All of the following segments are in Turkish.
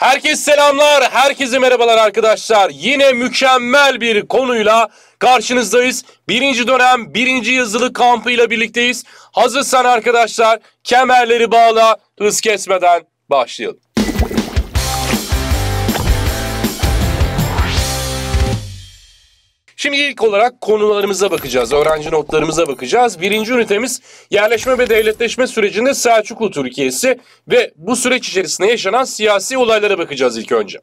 Herkese selamlar, herkese merhabalar arkadaşlar. Yine mükemmel bir konuyla karşınızdayız. Birinci dönem, birinci yazılı kampıyla birlikteyiz. Hazırsan arkadaşlar, kemerleri bağla, hız kesmeden başlayalım. Şimdi ilk olarak konularımıza bakacağız, öğrenci notlarımıza bakacağız. Birinci ünitemiz yerleşme ve devletleşme sürecinde Selçuklu Türkiye'si ve bu süreç içerisinde yaşanan siyasi olaylara bakacağız ilk önce.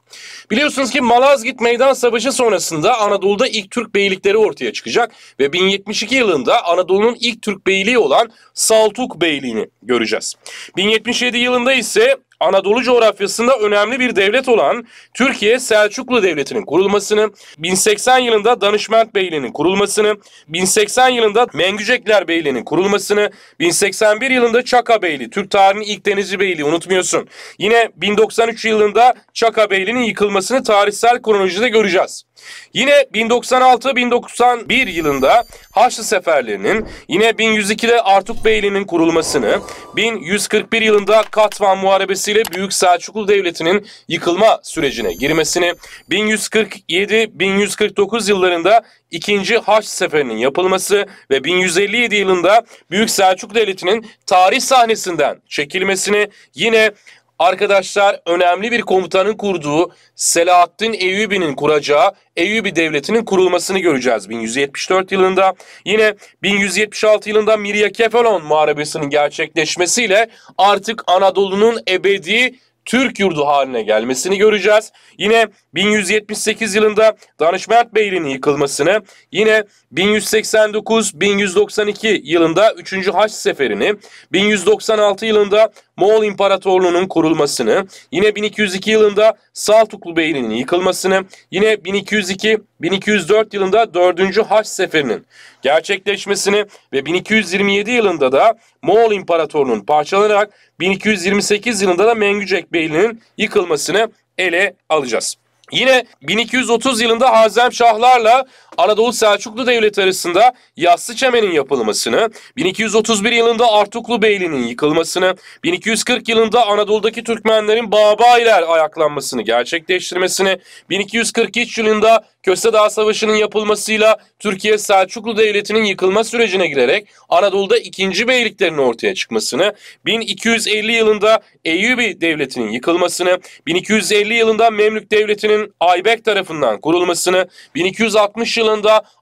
Biliyorsunuz ki Malazgirt Meydan Savaşı sonrasında Anadolu'da ilk Türk beylikleri ortaya çıkacak ve 1072 yılında Anadolu'nun ilk Türk beyliği olan Saltuk Beyliğini göreceğiz. 1077 yılında ise Anadolu coğrafyasında önemli bir devlet olan Türkiye Selçuklu Devleti'nin kurulmasını, 1080 yılında Danışment Beyliği'nin kurulmasını, 1080 yılında Mengücekler Beyliği'nin kurulmasını, 1081 yılında Çaka Beyliği, Türk tarihinin ilk denizci beyliği unutmuyorsun. Yine 1093 yılında Çaka Beyliği'nin yıkılmasını tarihsel kronolojide göreceğiz. Yine 1096-1091 yılında Haçlı Seferlerinin, yine 1102'de Artuk Beyliği'nin kurulmasını, 1141 yılında Katman Muharebesiyle Büyük Selçuklu Devleti'nin yıkılma sürecine girmesini, 1147-1149 yıllarında ikinci Haç Seferi'nin yapılması ve 1157 yılında Büyük Selçuklu Devleti'nin tarih sahnesinden çekilmesini, yine Arkadaşlar önemli bir komutanın kurduğu Selahaddin Eyyubi'nin kuracağı Eyyubi Devleti'nin kurulmasını göreceğiz 1174 yılında. Yine 1176 yılında Mirya Kefalon Muharebesi'nin gerçekleşmesiyle artık Anadolu'nun ebedi Türk yurdu haline gelmesini göreceğiz. Yine 1178 yılında Danışment Beyliği'nin yıkılmasını, yine 1189-1192 yılında 3. Haç Seferi'ni, 1196 yılında Moğol İmparatorluğu'nun kurulmasını, yine 1202 yılında Saltuklu Beyliği'nin yıkılmasını, yine 1202-1204 yılında 4. Haç Seferi'nin gerçekleşmesini ve 1227 yılında da Moğol İmparatorluğu'nun parçalanarak 1228 yılında da Mengücek Beyliği'nin yıkılmasını ele alacağız. Yine 1230 yılında Hazem Şahlarla Anadolu Selçuklu Devleti arasında Yassı Çemen'in yapılmasını, 1231 yılında Artuklu Beyliği'nin yıkılmasını, 1240 yılında Anadolu'daki Türkmenlerin Babailer ayaklanmasını gerçekleştirmesini, 1243 yılında Köse Dağ Savaşı'nın yapılmasıyla Türkiye Selçuklu Devleti'nin yıkılma sürecine girerek Anadolu'da ikinci beyliklerin ortaya çıkmasını, 1250 yılında Eyyubi Devleti'nin yıkılmasını, 1250 yılında Memlük Devleti'nin Aybek tarafından kurulmasını, 1260 yılında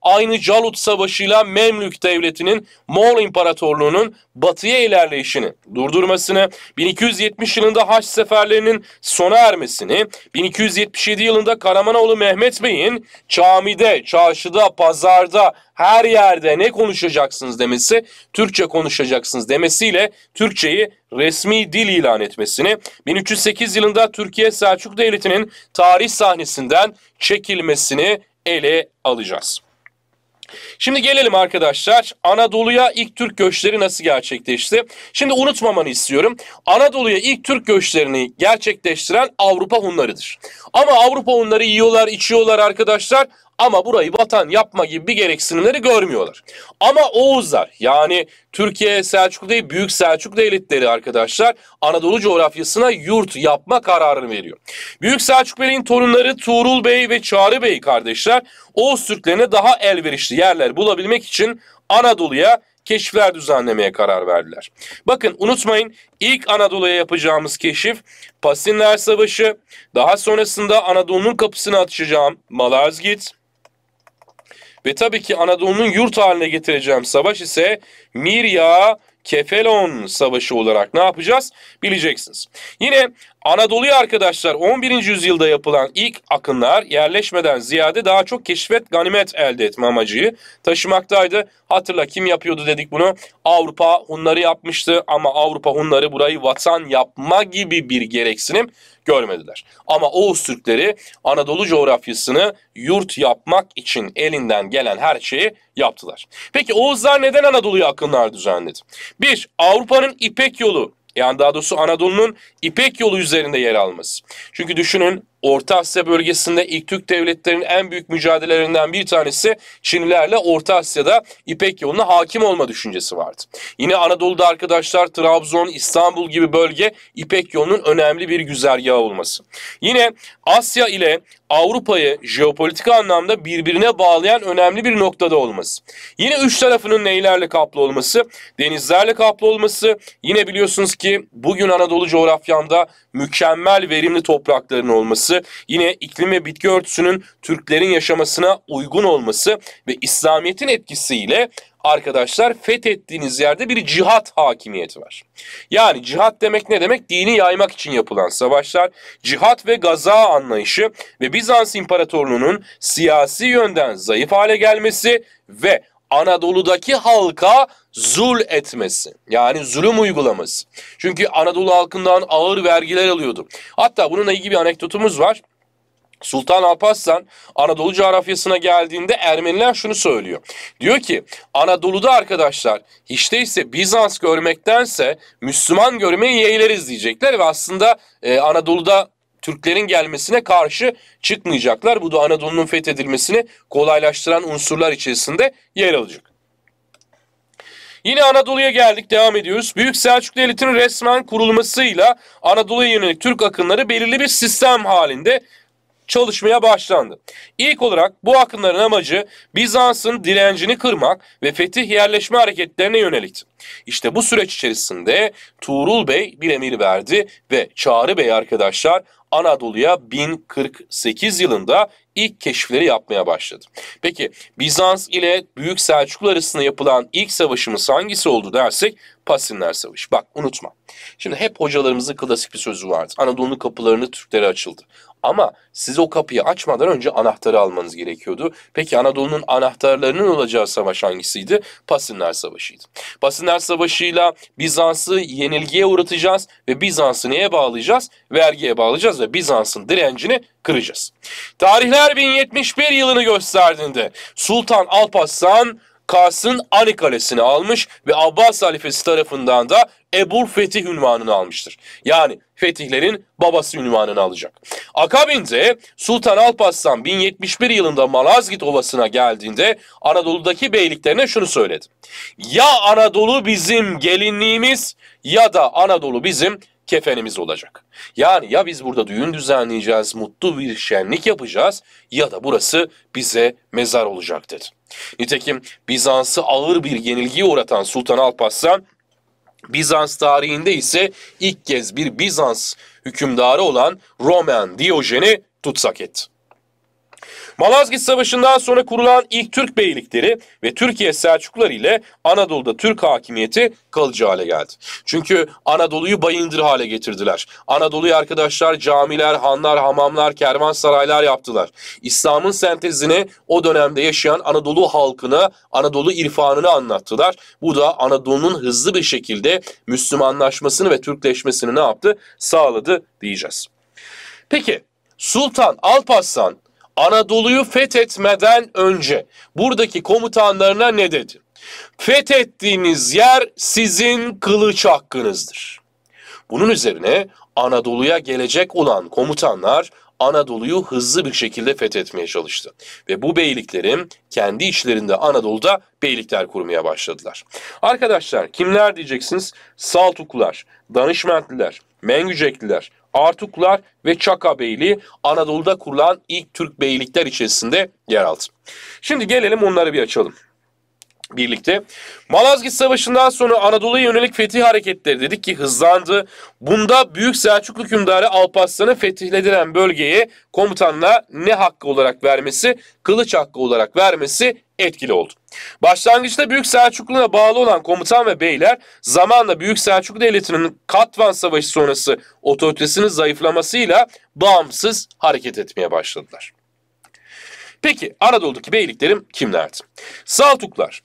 aynı Calut Savaşı'yla Memlük Devleti'nin Moğol İmparatorluğu'nun batıya ilerleyişini durdurmasını, 1270 yılında Haç seferlerinin sona ermesini, 1277 yılında Karamanoğlu Mehmet Bey'in camide, çarşıda, pazarda, her yerde ne konuşacaksınız demesi, Türkçe konuşacaksınız demesiyle Türkçeyi resmi dil ilan etmesini, 1308 yılında Türkiye Selçuk Devleti'nin tarih sahnesinden çekilmesini ele alacağız. Şimdi gelelim arkadaşlar Anadolu'ya ilk Türk göçleri nasıl gerçekleşti? Şimdi unutmamanı istiyorum. Anadolu'ya ilk Türk göçlerini gerçekleştiren Avrupa Hunlarıdır. Ama Avrupa Hunları yiyorlar, içiyorlar arkadaşlar ama burayı vatan yapma gibi bir gereksinimleri görmüyorlar. Ama Oğuzlar yani Türkiye Selçuklu değil Büyük Selçuklu devletleri arkadaşlar Anadolu coğrafyasına yurt yapma kararını veriyor. Büyük Selçuk Bey'in torunları Tuğrul Bey ve Çağrı Bey kardeşler Oğuz Türklerine daha elverişli yerler bulabilmek için Anadolu'ya keşifler düzenlemeye karar verdiler. Bakın unutmayın ilk Anadolu'ya yapacağımız keşif Pasinler Savaşı, daha sonrasında Anadolu'nun kapısını açacağım Malazgirt, ve tabii ki Anadolu'nun yurt haline getireceğim savaş ise Mirya Kefelon Savaşı olarak ne yapacağız bileceksiniz. Yine Anadolu'ya arkadaşlar 11. yüzyılda yapılan ilk akınlar yerleşmeden ziyade daha çok keşfet ganimet elde etme amacıyı taşımaktaydı. Hatırla kim yapıyordu dedik bunu? Avrupa Hunları yapmıştı ama Avrupa Hunları burayı vatan yapma gibi bir gereksinim görmediler. Ama Oğuz Türkleri Anadolu coğrafyasını yurt yapmak için elinden gelen her şeyi yaptılar. Peki Oğuzlar neden Anadolu'ya akınlar düzenledi? Bir, Avrupa'nın İpek yolu yani daha doğrusu Anadolu'nun İpek yolu üzerinde yer alması. Çünkü düşünün Orta Asya bölgesinde ilk Türk devletlerinin en büyük mücadelelerinden bir tanesi Çinlilerle Orta Asya'da İpek yoluna hakim olma düşüncesi vardı. Yine Anadolu'da arkadaşlar Trabzon, İstanbul gibi bölge İpek yolunun önemli bir güzergahı olması. Yine Asya ile Avrupa'yı jeopolitik anlamda birbirine bağlayan önemli bir noktada olması. Yine üç tarafının neylerle kaplı olması, denizlerle kaplı olması. Yine biliyorsunuz ki bugün Anadolu coğrafyamda mükemmel verimli toprakların olması. Yine iklim ve bitki örtüsünün Türklerin yaşamasına uygun olması ve İslamiyet'in etkisiyle arkadaşlar fethettiğiniz yerde bir cihat hakimiyeti var. Yani cihat demek ne demek? Dini yaymak için yapılan savaşlar, cihat ve gaza anlayışı ve Bizans İmparatorluğu'nun siyasi yönden zayıf hale gelmesi ve Anadolu'daki halka zul etmesi. Yani zulüm uygulaması. Çünkü Anadolu halkından ağır vergiler alıyordu. Hatta bununla ilgili bir anekdotumuz var. Sultan Alparslan Anadolu coğrafyasına geldiğinde Ermeniler şunu söylüyor. Diyor ki Anadolu'da arkadaşlar hiç değilse Bizans görmektense Müslüman görmeyi yeğleriz diyecekler ve aslında e, Anadolu'da Türklerin gelmesine karşı çıkmayacaklar. Bu da Anadolu'nun fethedilmesini kolaylaştıran unsurlar içerisinde yer alacak. Yine Anadolu'ya geldik devam ediyoruz. Büyük Selçuklu elitinin resmen kurulmasıyla Anadolu'ya yönelik Türk akınları belirli bir sistem halinde çalışmaya başlandı. İlk olarak bu akımların amacı Bizans'ın direncini kırmak ve fetih yerleşme hareketlerine yönelikti. İşte bu süreç içerisinde Tuğrul Bey bir emir verdi ve Çağrı Bey arkadaşlar Anadolu'ya 1048 yılında ilk keşifleri yapmaya başladı. Peki Bizans ile Büyük Selçuklu arasında yapılan ilk savaşımız hangisi oldu dersek Pasinler Savaşı. Bak unutma. Şimdi hep hocalarımızın klasik bir sözü vardı. Anadolu'nun kapılarını Türklere açıldı. Ama siz o kapıyı açmadan önce anahtarı almanız gerekiyordu. Peki Anadolu'nun anahtarlarının olacağı savaş hangisiydi? Pasinler Savaşı'ydı. Pasinler Savaşı'yla Bizans'ı yenilgiye uğratacağız ve Bizans'ı neye bağlayacağız? Vergiye bağlayacağız ve Bizans'ın direncini kıracağız. Tarihler 1071 yılını gösterdiğinde Sultan Alparslan Kars'ın Ani Kalesi'ni almış ve Abbas halifesi tarafından da Ebul Fetih ünvanını almıştır. Yani fetihlerin babası ünvanını alacak. Akabinde Sultan Alparslan 1071 yılında Malazgirt Ovası'na geldiğinde Anadolu'daki beyliklerine şunu söyledi. Ya Anadolu bizim gelinliğimiz ya da Anadolu bizim kefenimiz olacak. Yani ya biz burada düğün düzenleyeceğiz, mutlu bir şenlik yapacağız ya da burası bize mezar olacak dedi. Nitekim Bizans'ı ağır bir yenilgiye uğratan Sultan Alparslan Bizans tarihinde ise ilk kez bir Bizans hükümdarı olan Roman Diyojen'i tutsak etti. Malazgirt Savaşı'ndan sonra kurulan ilk Türk beylikleri ve Türkiye Selçukluları ile Anadolu'da Türk hakimiyeti kalıcı hale geldi. Çünkü Anadolu'yu bayındır hale getirdiler. Anadolu'yu arkadaşlar camiler, hanlar, hamamlar, kervansaraylar yaptılar. İslam'ın sentezini o dönemde yaşayan Anadolu halkına, Anadolu irfanını anlattılar. Bu da Anadolu'nun hızlı bir şekilde Müslümanlaşmasını ve Türkleşmesini ne yaptı? Sağladı diyeceğiz. Peki Sultan Alparslan Anadolu'yu fethetmeden önce buradaki komutanlarına ne dedi? Fethettiğiniz yer sizin kılıç hakkınızdır. Bunun üzerine Anadolu'ya gelecek olan komutanlar Anadolu'yu hızlı bir şekilde fethetmeye çalıştı. Ve bu beyliklerin kendi içlerinde Anadolu'da beylikler kurmaya başladılar. Arkadaşlar kimler diyeceksiniz? Saltuklular, Danışmentliler, Mengücekliler, Artuklar ve Çaka Beyliği Anadolu'da kurulan ilk Türk beylikler içerisinde yer aldı. Şimdi gelelim onları bir açalım birlikte. Malazgirt Savaşı'ndan sonra Anadolu'ya yönelik fetih hareketleri dedik ki hızlandı. Bunda Büyük Selçuklu hükümdarı Alparslan'ı fetihledilen bölgeye komutanla ne hakkı olarak vermesi, kılıç hakkı olarak vermesi etkili oldu. Başlangıçta Büyük Selçuklu'na bağlı olan komutan ve beyler zamanla Büyük Selçuklu Devleti'nin Katvan Savaşı sonrası otoritesinin zayıflamasıyla bağımsız hareket etmeye başladılar. Peki Anadolu'daki beyliklerim kimlerdi? Saltuklar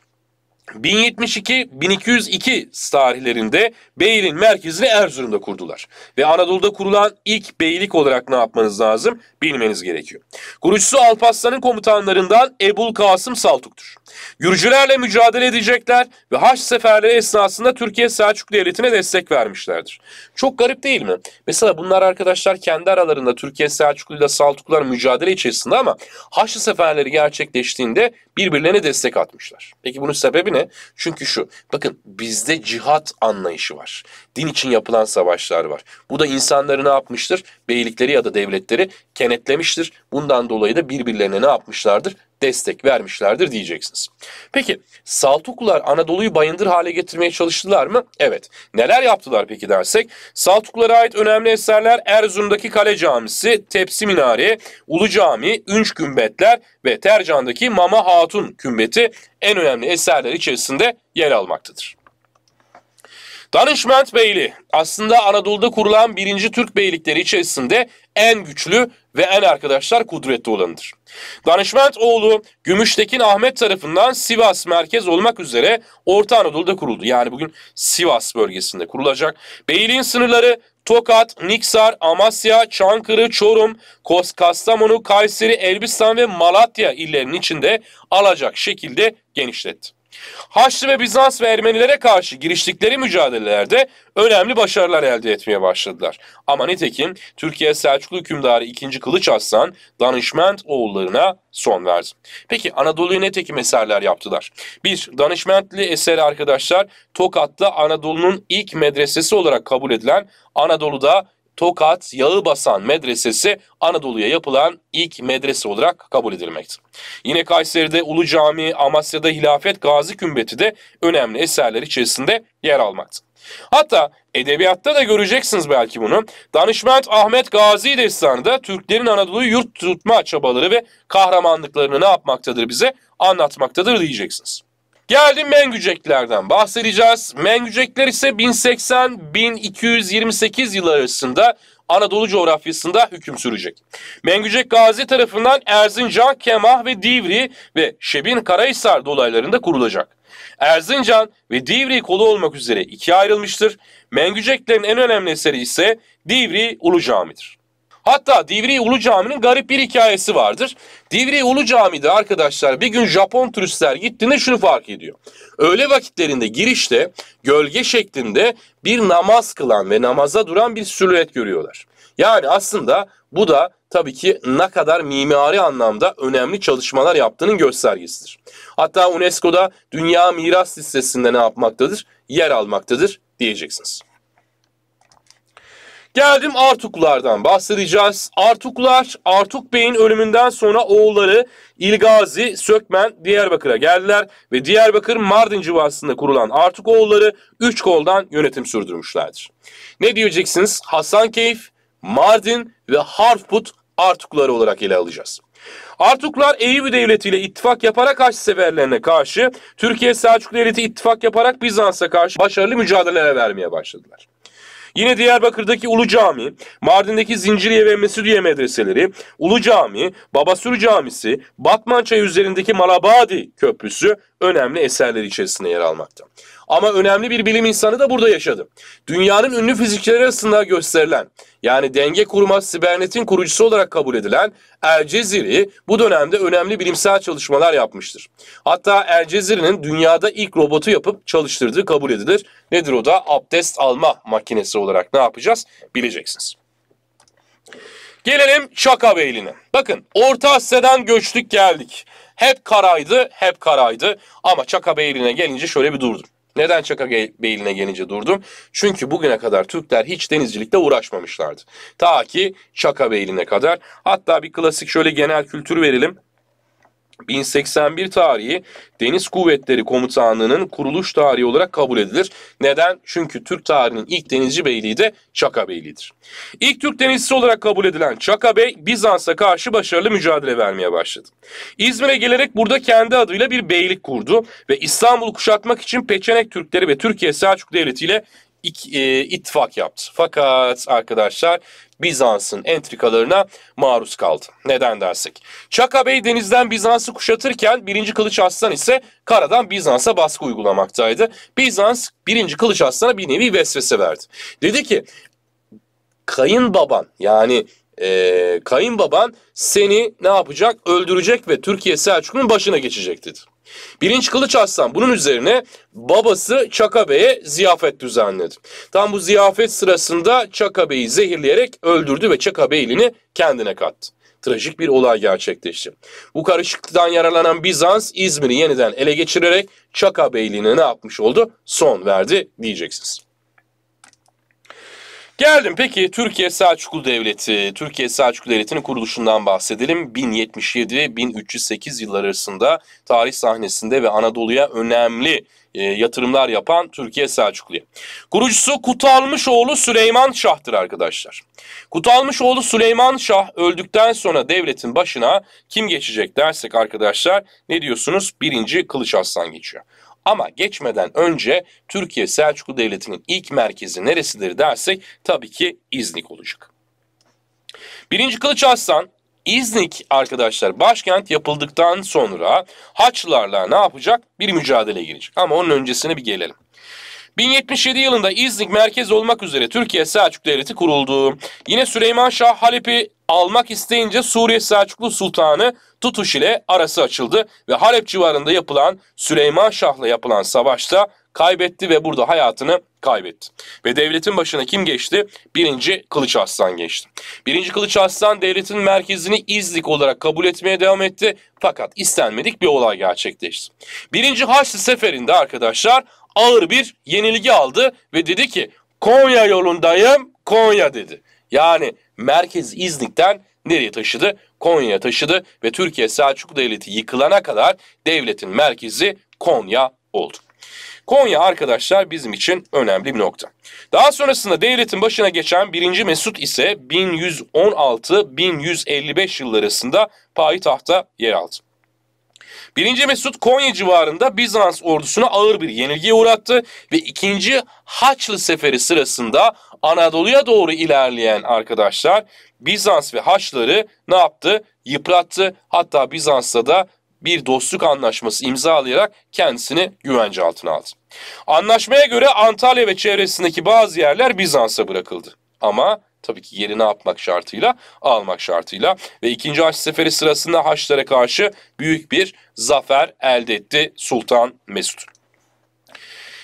1072-1202 tarihlerinde Beylik'in merkezini Erzurum'da kurdular. Ve Anadolu'da kurulan ilk beylik olarak ne yapmanız lazım bilmeniz gerekiyor. Kurucusu Alparslan'ın komutanlarından Ebul Kasım Saltuk'tur. Gürcülerle mücadele edecekler ve Haç seferleri esnasında Türkiye Selçuklu Devleti'ne destek vermişlerdir. Çok garip değil mi? Mesela bunlar arkadaşlar kendi aralarında Türkiye Selçuklu ile Saltuklular mücadele içerisinde ama Haçlı seferleri gerçekleştiğinde birbirlerine destek atmışlar. Peki bunun sebebi ne? Çünkü şu. Bakın bizde cihat anlayışı var. Din için yapılan savaşlar var. Bu da insanları ne yapmıştır? Beylikleri ya da devletleri kenetlemiştir. Bundan dolayı da birbirlerine ne yapmışlardır? Destek vermişlerdir diyeceksiniz. Peki Saltuklular Anadolu'yu bayındır hale getirmeye çalıştılar mı? Evet. Neler yaptılar peki dersek? Saltuklulara ait önemli eserler Erzurum'daki Kale Camisi, Tepsi Minare, Ulu Cami, Ünç Kümbetler ve Tercan'daki Mama Hatun Kümbeti en önemli eserler içerisinde yer almaktadır. Danışment Beyliği aslında Anadolu'da kurulan birinci Türk beylikleri içerisinde en güçlü ve en arkadaşlar kudretli olanıdır. Danışment oğlu Gümüştekin Ahmet tarafından Sivas merkez olmak üzere Orta Anadolu'da kuruldu. Yani bugün Sivas bölgesinde kurulacak. Beyliğin sınırları Tokat, Niksar, Amasya, Çankırı, Çorum, Kastamonu, Kayseri, Elbistan ve Malatya illerinin içinde alacak şekilde genişletti. Haçlı ve Bizans ve Ermenilere karşı giriştikleri mücadelelerde önemli başarılar elde etmeye başladılar. Ama nitekim Türkiye Selçuklu hükümdarı 2. Kılıç Aslan danışment oğullarına son verdi. Peki Anadolu'ya ne eserler yaptılar? Bir, danışmentli eseri arkadaşlar Tokat'ta Anadolu'nun ilk medresesi olarak kabul edilen Anadolu'da Tokat Yağı Basan Medresesi Anadolu'ya yapılan ilk medrese olarak kabul edilmekte. Yine Kayseri'de Ulu Cami, Amasya'da Hilafet Gazi Kümbeti de önemli eserler içerisinde yer almakta. Hatta edebiyatta da göreceksiniz belki bunu. Danışment Ahmet Gazi destanı da Türklerin Anadolu'yu yurt tutma çabaları ve kahramanlıklarını ne yapmaktadır bize anlatmaktadır diyeceksiniz. Geldim Mengüceklerden bahsedeceğiz. Mengücekler ise 1080-1228 yıl arasında Anadolu coğrafyasında hüküm sürecek. Mengücek Gazi tarafından Erzincan, Kemah ve Divri ve Şebin Karahisar dolaylarında kurulacak. Erzincan ve Divri kolu olmak üzere ikiye ayrılmıştır. Mengüceklerin en önemli eseri ise Divri Ulu Cami'dir. Hatta Divri Ulu Cami'nin garip bir hikayesi vardır. Divri Ulu Cami'de arkadaşlar bir gün Japon turistler gittiğinde şunu fark ediyor. Öğle vakitlerinde girişte gölge şeklinde bir namaz kılan ve namaza duran bir silüet görüyorlar. Yani aslında bu da tabii ki ne kadar mimari anlamda önemli çalışmalar yaptığının göstergesidir. Hatta UNESCO'da Dünya Miras Listesi'nde ne yapmaktadır? Yer almaktadır diyeceksiniz. Geldim Artuklardan bahsedeceğiz. Artuklar, Artuk Bey'in ölümünden sonra oğulları İlgazi, Sökmen, Diyarbakır'a geldiler ve Diyarbakır Mardin civarında kurulan Artuk oğulları 3 koldan yönetim sürdürmüşlerdir. Ne diyeceksiniz? Hasankeyf, Mardin ve Harput Artukları olarak ele alacağız. Artuklar Eyüp Devleti ile ittifak yaparak Haç seferlerine karşı Türkiye Selçuklu Devleti ittifak yaparak Bizans'a karşı başarılı mücadeleler vermeye başladılar. Yine Diyarbakır'daki Ulu Cami, Mardin'deki Zinciriye ve Mesudiye medreseleri, Ulu Cami, Babasur Camisi, Batmançay üzerindeki Malabadi Köprüsü önemli eserler içerisinde yer almakta. Ama önemli bir bilim insanı da burada yaşadı. Dünyanın ünlü fizikçileri arasında gösterilen yani denge kurmaz sibernetin kurucusu olarak kabul edilen El Ceziri bu dönemde önemli bilimsel çalışmalar yapmıştır. Hatta El Ceziri'nin dünyada ilk robotu yapıp çalıştırdığı kabul edilir. Nedir o da? Abdest alma makinesi olarak ne yapacağız? Bileceksiniz. Gelelim Çaka Beyliğine. Bakın Orta Asya'dan göçtük geldik. Hep karaydı, hep karaydı. Ama Çaka Beyliğine gelince şöyle bir durdum. Neden Çaka Beyliğine gelince durdum? Çünkü bugüne kadar Türkler hiç denizcilikle uğraşmamışlardı. Ta ki Çaka Beyliğine kadar. Hatta bir klasik şöyle genel kültür verelim. 1081 tarihi Deniz Kuvvetleri Komutanlığı'nın kuruluş tarihi olarak kabul edilir. Neden? Çünkü Türk tarihinin ilk denizci beyliği de Çaka Beyliği'dir. İlk Türk denizcisi olarak kabul edilen Çaka Bey Bizans'a karşı başarılı mücadele vermeye başladı. İzmir'e gelerek burada kendi adıyla bir beylik kurdu ve İstanbul'u kuşatmak için Peçenek Türkleri ve Türkiye Selçuk Devleti ile ik, e, ittifak yaptı. Fakat arkadaşlar Bizans'ın entrikalarına maruz kaldı. Neden dersek? Çaka Bey denizden Bizans'ı kuşatırken 1. Kılıç Aslan ise karadan Bizans'a baskı uygulamaktaydı. Bizans 1. Kılıç Aslan'a bir nevi vesvese verdi. Dedi ki kayınbaban yani e, kayınbaban seni ne yapacak? Öldürecek ve Türkiye Selçuklu'nun başına geçecek dedi. Birinci Kılıç Arslan bunun üzerine babası Çaka Bey'e ziyafet düzenledi. Tam bu ziyafet sırasında Çaka Bey'i zehirleyerek öldürdü ve Çaka Beyliğini kendine kattı. Trajik bir olay gerçekleşti. Bu karışıklıktan yararlanan Bizans İzmir'i yeniden ele geçirerek Çaka Beyliğine ne yapmış oldu? Son verdi diyeceksiniz. Geldim peki Türkiye Selçuklu Devleti. Türkiye Selçuklu Devleti'nin kuruluşundan bahsedelim. 1077-1308 yıllar arasında tarih sahnesinde ve Anadolu'ya önemli e, yatırımlar yapan Türkiye Selçuklu'ya. Kurucusu Kutalmışoğlu Süleyman Şah'tır arkadaşlar. Kutalmışoğlu Süleyman Şah öldükten sonra devletin başına kim geçecek dersek arkadaşlar ne diyorsunuz? Birinci Kılıç Arslan geçiyor. Ama geçmeden önce Türkiye Selçuklu Devleti'nin ilk merkezi neresidir dersek tabii ki İznik olacak. Birinci Kılıç Arslan İznik arkadaşlar başkent yapıldıktan sonra Haçlılarla ne yapacak? Bir mücadele girecek. Ama onun öncesine bir gelelim. 1077 yılında İznik merkez olmak üzere Türkiye Selçuklu Devleti kuruldu. Yine Süleyman Şah Halep'i almak isteyince Suriye Selçuklu Sultanı Tutuş ile arası açıldı ve Halep civarında yapılan Süleyman Şah'la yapılan savaşta kaybetti ve burada hayatını kaybetti. Ve devletin başına kim geçti? Birinci Kılıç Arslan geçti. Birinci Kılıç Arslan devletin merkezini İznik olarak kabul etmeye devam etti. Fakat istenmedik bir olay gerçekleşti. Birinci Haçlı Seferi'nde arkadaşlar ağır bir yenilgi aldı ve dedi ki Konya yolundayım Konya dedi. Yani merkez İznik'ten nereye taşıdı? Konya'ya taşıdı ve Türkiye Selçuklu Devleti yıkılana kadar devletin merkezi Konya oldu. Konya arkadaşlar bizim için önemli bir nokta. Daha sonrasında devletin başına geçen 1. Mesut ise 1116-1155 yılları arasında payitahta yer aldı. 1. Mesut Konya civarında Bizans ordusuna ağır bir yenilgiye uğrattı ve 2. Haçlı Seferi sırasında Anadolu'ya doğru ilerleyen arkadaşlar Bizans ve Haçlıları ne yaptı? Yıprattı. Hatta Bizans'ta da bir dostluk anlaşması imzalayarak kendisini güvence altına aldı. Anlaşmaya göre Antalya ve çevresindeki bazı yerler Bizans'a bırakıldı. Ama tabii ki yeri ne şartıyla? Almak şartıyla. Ve ikinci Haç Seferi sırasında Haçlara karşı büyük bir zafer elde etti Sultan Mesut.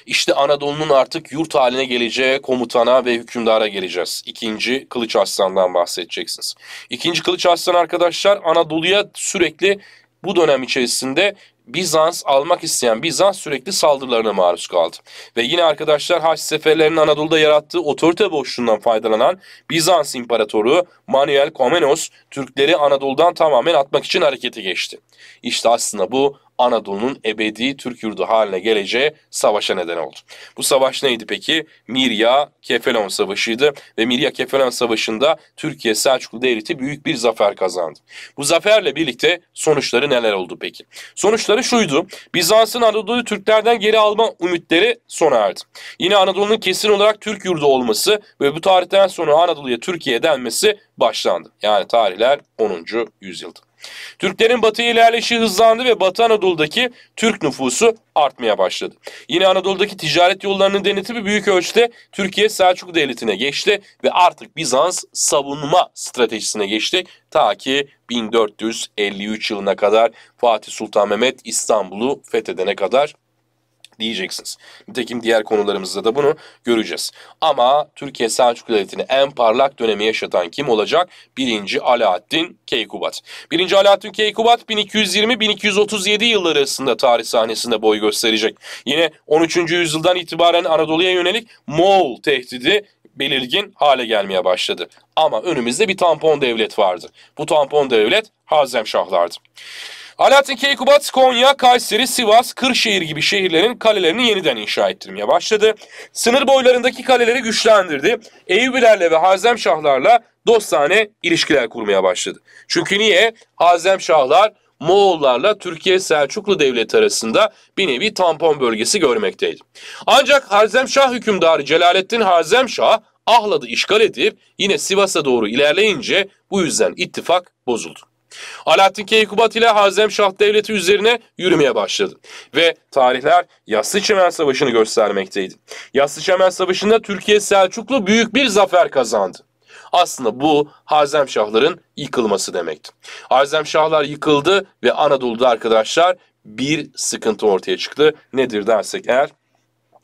İşte Anadolu'nun artık yurt haline geleceği komutana ve hükümdara geleceğiz. İkinci Kılıç Arslan'dan bahsedeceksiniz. İkinci Kılıç Arslan arkadaşlar Anadolu'ya sürekli bu dönem içerisinde Bizans almak isteyen Bizans sürekli saldırılarına maruz kaldı. Ve yine arkadaşlar Haç seferlerinin Anadolu'da yarattığı otorite boşluğundan faydalanan Bizans İmparatoru Manuel Komnenos Türkleri Anadolu'dan tamamen atmak için harekete geçti. İşte aslında bu Anadolu'nun ebedi Türk yurdu haline geleceği savaşa neden oldu. Bu savaş neydi peki? Mirya Kefelon Savaşı'ydı ve Mirya Kefelon Savaşı'nda Türkiye Selçuklu Devleti büyük bir zafer kazandı. Bu zaferle birlikte sonuçları neler oldu peki? Sonuçları şuydu. Bizans'ın Anadolu'yu Türklerden geri alma ümitleri sona erdi. Yine Anadolu'nun kesin olarak Türk yurdu olması ve bu tarihten sonra Anadolu'ya Türkiye denmesi başlandı. Yani tarihler 10. yüzyılda. Türklerin batıya ilerleyişi hızlandı ve Batı Anadolu'daki Türk nüfusu artmaya başladı. Yine Anadolu'daki ticaret yollarının denetimi büyük ölçüde Türkiye Selçuklu Devleti'ne geçti ve artık Bizans savunma stratejisine geçti. Ta ki 1453 yılına kadar Fatih Sultan Mehmet İstanbul'u fethedene kadar diyeceksiniz. Nitekim diğer konularımızda da bunu göreceğiz. Ama Türkiye Selçuklu Devleti'ni en parlak dönemi yaşatan kim olacak? Birinci Alaaddin Keykubat. Birinci Alaaddin Keykubat 1220-1237 yılları arasında tarih sahnesinde boy gösterecek. Yine 13. yüzyıldan itibaren Anadolu'ya yönelik Moğol tehdidi belirgin hale gelmeye başladı. Ama önümüzde bir tampon devlet vardı. Bu tampon devlet Hazemşahlardı. Alaaddin Keykubat, Konya, Kayseri, Sivas, Kırşehir gibi şehirlerin kalelerini yeniden inşa ettirmeye başladı. Sınır boylarındaki kaleleri güçlendirdi. Eyyubilerle ve Hazemşahlarla dostane ilişkiler kurmaya başladı. Çünkü niye? Hazemşahlar Moğollarla Türkiye Selçuklu Devleti arasında bir nevi tampon bölgesi görmekteydi. Ancak Harzemşah hükümdarı Celalettin Harzemşah Ahlat'ı işgal edip yine Sivas'a doğru ilerleyince bu yüzden ittifak bozuldu. Alaaddin Keykubat ile Hazemşah Devleti üzerine yürümeye başladı. Ve tarihler Yassı Çemen Savaşı'nı göstermekteydi. Yassı Çemen Savaşı'nda Türkiye Selçuklu büyük bir zafer kazandı. Aslında bu Hazemşahların yıkılması demekti. Hazemşahlar yıkıldı ve Anadolu'da arkadaşlar bir sıkıntı ortaya çıktı. Nedir dersek eğer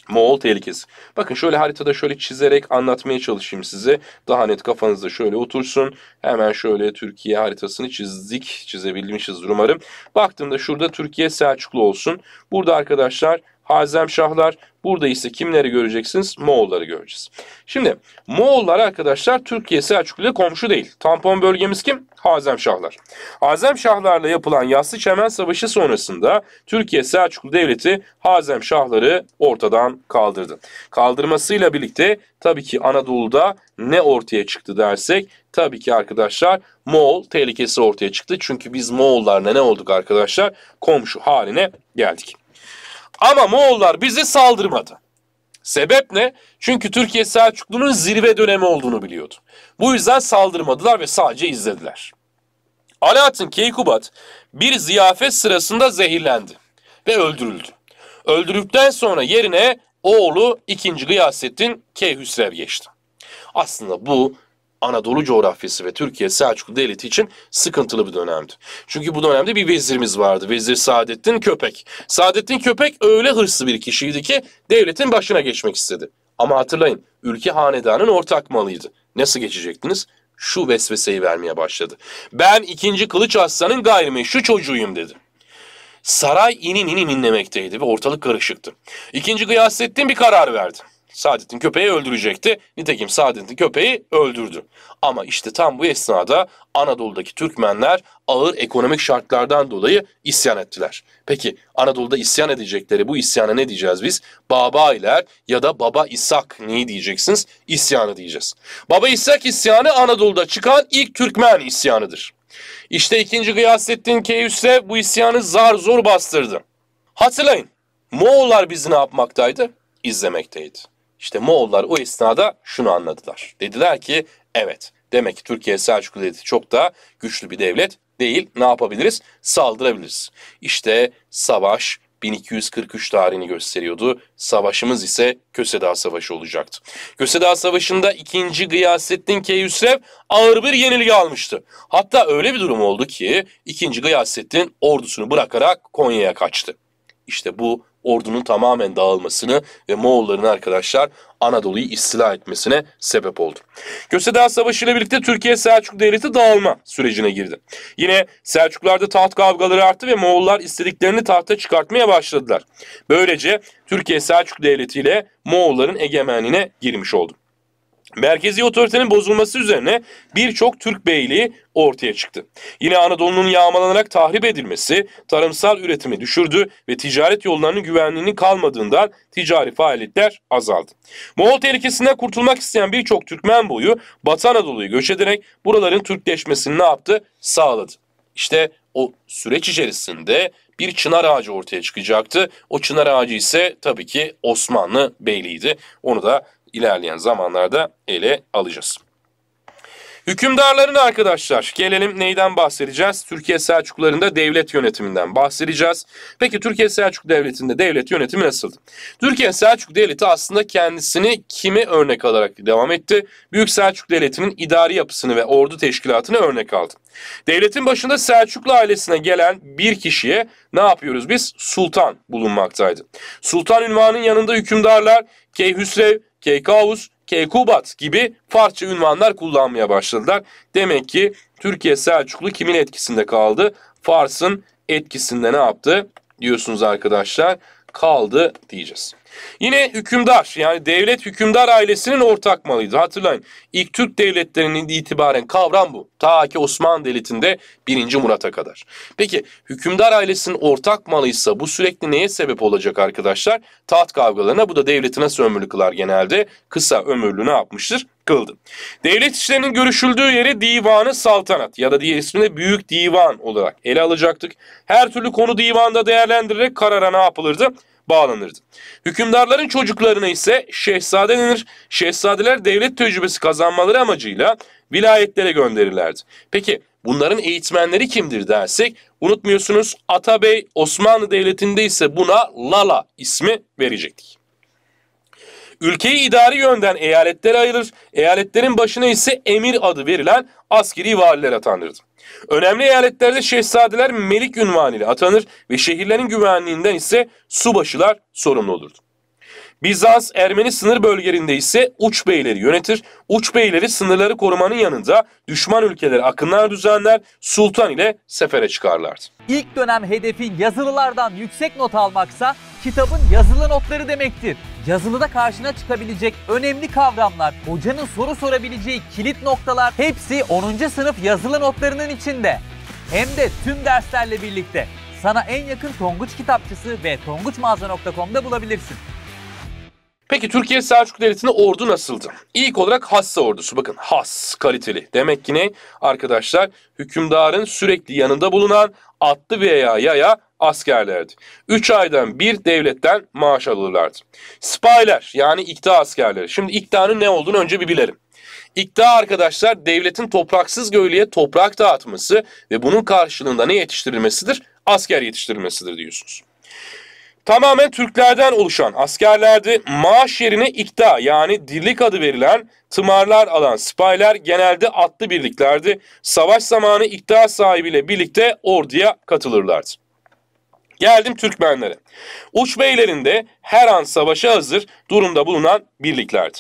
Moğol tehlikesi. Bakın şöyle haritada şöyle çizerek anlatmaya çalışayım size. Daha net kafanızda şöyle otursun. Hemen şöyle Türkiye haritasını çizdik. Çizebilmişizdir umarım. Baktığımda şurada Türkiye Selçuklu olsun. Burada arkadaşlar Hazemşahlar. Burada ise kimleri göreceksiniz? Moğolları göreceğiz. Şimdi Moğollar arkadaşlar Türkiye Selçuklu ile komşu değil. Tampon bölgemiz kim? Hazemşahlar. Hazemşahlarla yapılan Yassı Çemen Savaşı sonrasında Türkiye Selçuklu Devleti Hazemşahları ortadan kaldırdı. Kaldırmasıyla birlikte tabii ki Anadolu'da ne ortaya çıktı dersek tabii ki arkadaşlar Moğol tehlikesi ortaya çıktı. Çünkü biz Moğollarla ne olduk arkadaşlar? Komşu haline geldik. Ama Moğollar bize saldırmadı. Sebep ne? Çünkü Türkiye Selçuklu'nun zirve dönemi olduğunu biliyordu. Bu yüzden saldırmadılar ve sadece izlediler. Alaaddin Keykubat bir ziyafet sırasında zehirlendi ve öldürüldü. Öldürüldükten sonra yerine oğlu 2. Gıyasettin Keyhüsrev geçti. Aslında bu Anadolu coğrafyası ve Türkiye Selçuklu Devleti için sıkıntılı bir dönemdi. Çünkü bu dönemde bir vezirimiz vardı. Vezir Saadettin Köpek. Saadettin Köpek öyle hırslı bir kişiydi ki devletin başına geçmek istedi. Ama hatırlayın ülke hanedanın ortak malıydı. Nasıl geçecektiniz? Şu vesveseyi vermeye başladı. Ben ikinci Kılıç Aslan'ın gayrimeşru çocuğuyum dedi. Saray inin inin inlemekteydi ve ortalık karışıktı. İkinci Gıyasettin bir karar verdi. Saadettin köpeği öldürecekti. Nitekim Saadettin köpeği öldürdü. Ama işte tam bu esnada Anadolu'daki Türkmenler ağır ekonomik şartlardan dolayı isyan ettiler. Peki Anadolu'da isyan edecekleri bu isyana ne diyeceğiz biz? Babailer ya da Baba İshak neyi diyeceksiniz? İsyanı diyeceğiz. Baba İshak isyanı Anadolu'da çıkan ilk Türkmen isyanıdır. İşte 2. Gıyasettin Keyhüsrev bu isyanı zar zor bastırdı. Hatırlayın Moğollar bizi ne yapmaktaydı? İzlemekteydi. İşte Moğollar o esnada şunu anladılar. Dediler ki evet demek ki Türkiye Selçuklu Devleti çok da güçlü bir devlet değil. Ne yapabiliriz? Saldırabiliriz. İşte savaş 1243 tarihini gösteriyordu. Savaşımız ise Kösedağ Savaşı olacaktı. Kösedağ Savaşı'nda 2. Gıyasettin Keyhüsrev ağır bir yenilgi almıştı. Hatta öyle bir durum oldu ki 2. Gıyasettin ordusunu bırakarak Konya'ya kaçtı. İşte bu ordunun tamamen dağılmasını ve Moğolların arkadaşlar Anadolu'yu istila etmesine sebep oldu. Kösedağ Savaşı ile birlikte Türkiye Selçuk Devleti dağılma sürecine girdi. Yine Selçuklarda taht kavgaları arttı ve Moğollar istediklerini tahta çıkartmaya başladılar. Böylece Türkiye Selçuk Devleti ile Moğolların egemenliğine girmiş oldu. Merkezi otoritenin bozulması üzerine birçok Türk beyliği ortaya çıktı. Yine Anadolu'nun yağmalanarak tahrip edilmesi tarımsal üretimi düşürdü ve ticaret yollarının güvenliğinin kalmadığından ticari faaliyetler azaldı. Moğol tehlikesinden kurtulmak isteyen birçok Türkmen boyu Batı Anadolu'yu göç ederek buraların Türkleşmesini ne yaptı? Sağladı. İşte o süreç içerisinde bir çınar ağacı ortaya çıkacaktı. O çınar ağacı ise tabii ki Osmanlı Beyliği'ydi. Onu da ilerleyen zamanlarda ele alacağız. Hükümdarların arkadaşlar gelelim neyden bahsedeceğiz? Türkiye Selçuklularında devlet yönetiminden bahsedeceğiz. Peki Türkiye Selçuklu Devleti'nde devlet yönetimi nasıldı? Türkiye Selçuklu Devleti aslında kendisini kimi örnek alarak devam etti? Büyük Selçuklu Devleti'nin idari yapısını ve ordu teşkilatını örnek aldı. Devletin başında Selçuklu ailesine gelen bir kişiye ne yapıyoruz biz? Sultan bulunmaktaydı. Sultan ünvanının yanında hükümdarlar Keyhüsrev, Keykavus, Keykubat gibi farklı ünvanlar kullanmaya başladılar. Demek ki Türkiye Selçuklu kimin etkisinde kaldı? Fars'ın etkisinde ne yaptı? Diyorsunuz arkadaşlar kaldı diyeceğiz. Yine hükümdar yani devlet hükümdar ailesinin ortak malıydı. Hatırlayın ilk Türk devletlerinin itibaren kavram bu. Ta ki Osmanlı Devleti'nde 1. Murat'a kadar. Peki hükümdar ailesinin ortak malıysa bu sürekli neye sebep olacak arkadaşlar? Taht kavgalarına bu da devleti nasıl ömürlü kılar genelde? Kısa ömürlü ne yapmıştır? Kıldı. Devlet işlerinin görüşüldüğü yeri divanı saltanat ya da diğer isminde büyük divan olarak ele alacaktık. Her türlü konu divanda değerlendirerek karara ne yapılırdı? Bağlanırdı. Hükümdarların çocuklarına ise şehzade denir. Şehzadeler devlet tecrübesi kazanmaları amacıyla vilayetlere gönderirlerdi. Peki bunların eğitmenleri kimdir dersek unutmuyorsunuz Atabey Osmanlı Devleti'nde ise buna Lala ismi verecektik. Ülkeyi idari yönden eyaletlere ayırır. Eyaletlerin başına ise emir adı verilen askeri valiler atanırdı. Önemli eyaletlerde şehzadeler melik ünvanıyla atanır ve şehirlerin güvenliğinden ise subaşılar sorumlu olurdu. Bizans Ermeni sınır bölgelerinde ise uç beyleri yönetir. Uç beyleri sınırları korumanın yanında düşman ülkelere akınlar düzenler, sultan ile sefere çıkarlardı. İlk dönem hedefin yazılılardan yüksek not almaksa kitabın yazılı notları demektir. Yazılıda karşına çıkabilecek önemli kavramlar, hocanın soru sorabileceği kilit noktalar hepsi 10. sınıf yazılı notlarının içinde. Hem de tüm derslerle birlikte. Sana en yakın Tonguç kitapçısı ve tonguçmağaza.com'da bulabilirsin. Peki Türkiye Selçuklu Devleti'nde ordu nasıldı? İlk olarak Hassa ordusu. Bakın has, kaliteli. Demek ki ne? Arkadaşlar hükümdarın sürekli yanında bulunan atlı veya yaya askerlerdi. 3 aydan bir devletten maaş alırlardı. Spaylar yani ikta askerleri. Şimdi iktidanın ne olduğunu önce bir bilelim. İkta arkadaşlar devletin topraksız göylüye toprak dağıtması ve bunun karşılığında ne yetiştirilmesidir? Asker yetiştirilmesidir diyorsunuz. Tamamen Türklerden oluşan askerlerdi. Maaş yerine ikta yani dirlik adı verilen tımarlar alan sipahiler genelde atlı birliklerdi. Savaş zamanı ikta sahibiyle birlikte orduya katılırlardı. Geldim Türkmenlere. Uç beylerinde her an savaşa hazır durumda bulunan birliklerdi.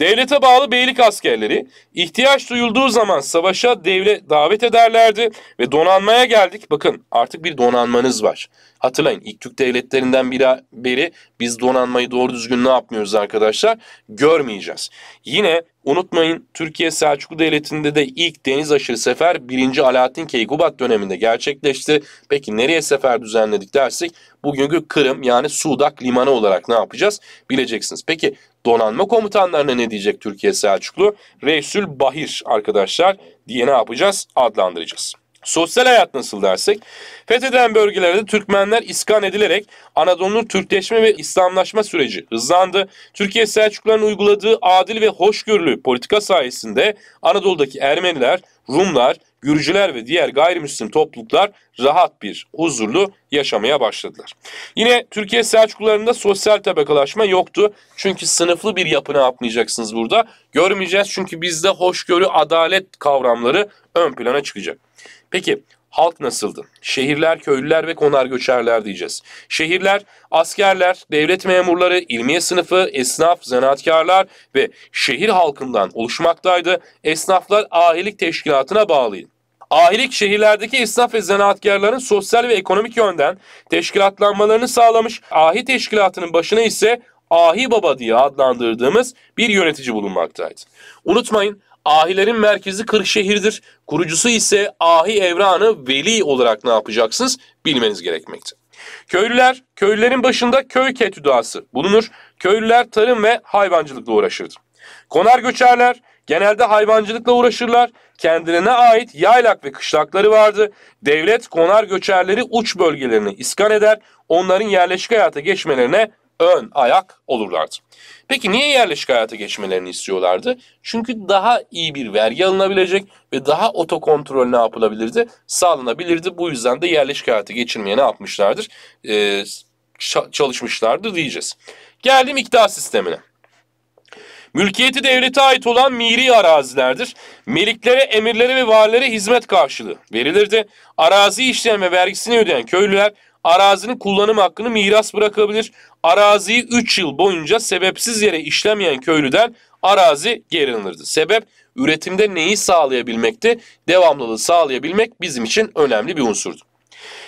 Devlete bağlı beylik askerleri ihtiyaç duyulduğu zaman savaşa devlet davet ederlerdi ve donanmaya geldik. Bakın artık bir donanmanız var. Hatırlayın ilk Türk devletlerinden biri, beri biz donanmayı doğru düzgün ne yapmıyoruz arkadaşlar? Görmeyeceğiz. Yine unutmayın Türkiye Selçuklu Devleti'nde de ilk deniz aşırı sefer 1. Alaaddin Keykubat döneminde gerçekleşti. Peki nereye sefer düzenledik dersek bugünkü Kırım yani Sudak limanı olarak ne yapacağız bileceksiniz. Peki donanma komutanlarına ne diyecek Türkiye Selçuklu? Reisül Bahir arkadaşlar diye ne yapacağız? Adlandıracağız. Sosyal hayat nasıl dersek, fetheden bölgelerde Türkmenler iskan edilerek Anadolu'nun Türkleşme ve İslamlaşma süreci hızlandı. Türkiye Selçukluların uyguladığı adil ve hoşgörülü politika sayesinde Anadolu'daki Ermeniler, Rumlar, Gürcüler ve diğer gayrimüslim topluluklar rahat bir, huzurlu yaşamaya başladılar. Yine Türkiye Selçuklularında sosyal tabakalaşma yoktu. Çünkü sınıflı bir yapı ne yapmayacaksınız burada? Görmeyeceğiz çünkü bizde hoşgörü, adalet kavramları ön plana çıkacak. Peki halk nasıldı? Şehirler, köylüler ve konar göçerler diyeceğiz. Şehirler, askerler, devlet memurları, ilmiye sınıfı, esnaf, zanaatkarlar ve şehir halkından oluşmaktaydı. Esnaflar ahilik teşkilatına bağlıydı. Ahilik şehirlerdeki esnaf ve zanaatkarların sosyal ve ekonomik yönden teşkilatlanmalarını sağlamış. Ahi teşkilatının başına ise Ahi Baba diye adlandırdığımız bir yönetici bulunmaktaydı. Unutmayın Ahilerin merkezi Kırşehir'dir. Kurucusu ise Ahi Evranı Veli olarak ne yapacaksınız bilmeniz gerekmekte. Köylüler, köylülerin başında köy ketüdası bulunur. Köylüler tarım ve hayvancılıkla uğraşırdı. Konar göçerler genelde hayvancılıkla uğraşırlar. Kendilerine ait yaylak ve kışlakları vardı. Devlet konar göçerleri uç bölgelerini iskan eder. Onların yerleşik hayata geçmelerine ön ayak olurlardı. Peki niye yerleşik hayata geçmelerini istiyorlardı? Çünkü daha iyi bir vergi alınabilecek ve daha otokontrol ne yapılabilirdi? Sağlanabilirdi. Bu yüzden de yerleşik hayata geçirmeye ne yapmışlardır? Ee, çalışmışlardı diyeceğiz. Geldim iktidar sistemine. Mülkiyeti devlete ait olan miri arazilerdir. Meliklere, emirlere ve valilere hizmet karşılığı verilirdi. Arazi işlem ve vergisini ödeyen köylüler arazinin kullanım hakkını miras bırakabilir. Araziyi 3 yıl boyunca sebepsiz yere işlemeyen köylüden arazi geri alınırdı. Sebep üretimde neyi sağlayabilmekti? Devamlılığı sağlayabilmek bizim için önemli bir unsurdu.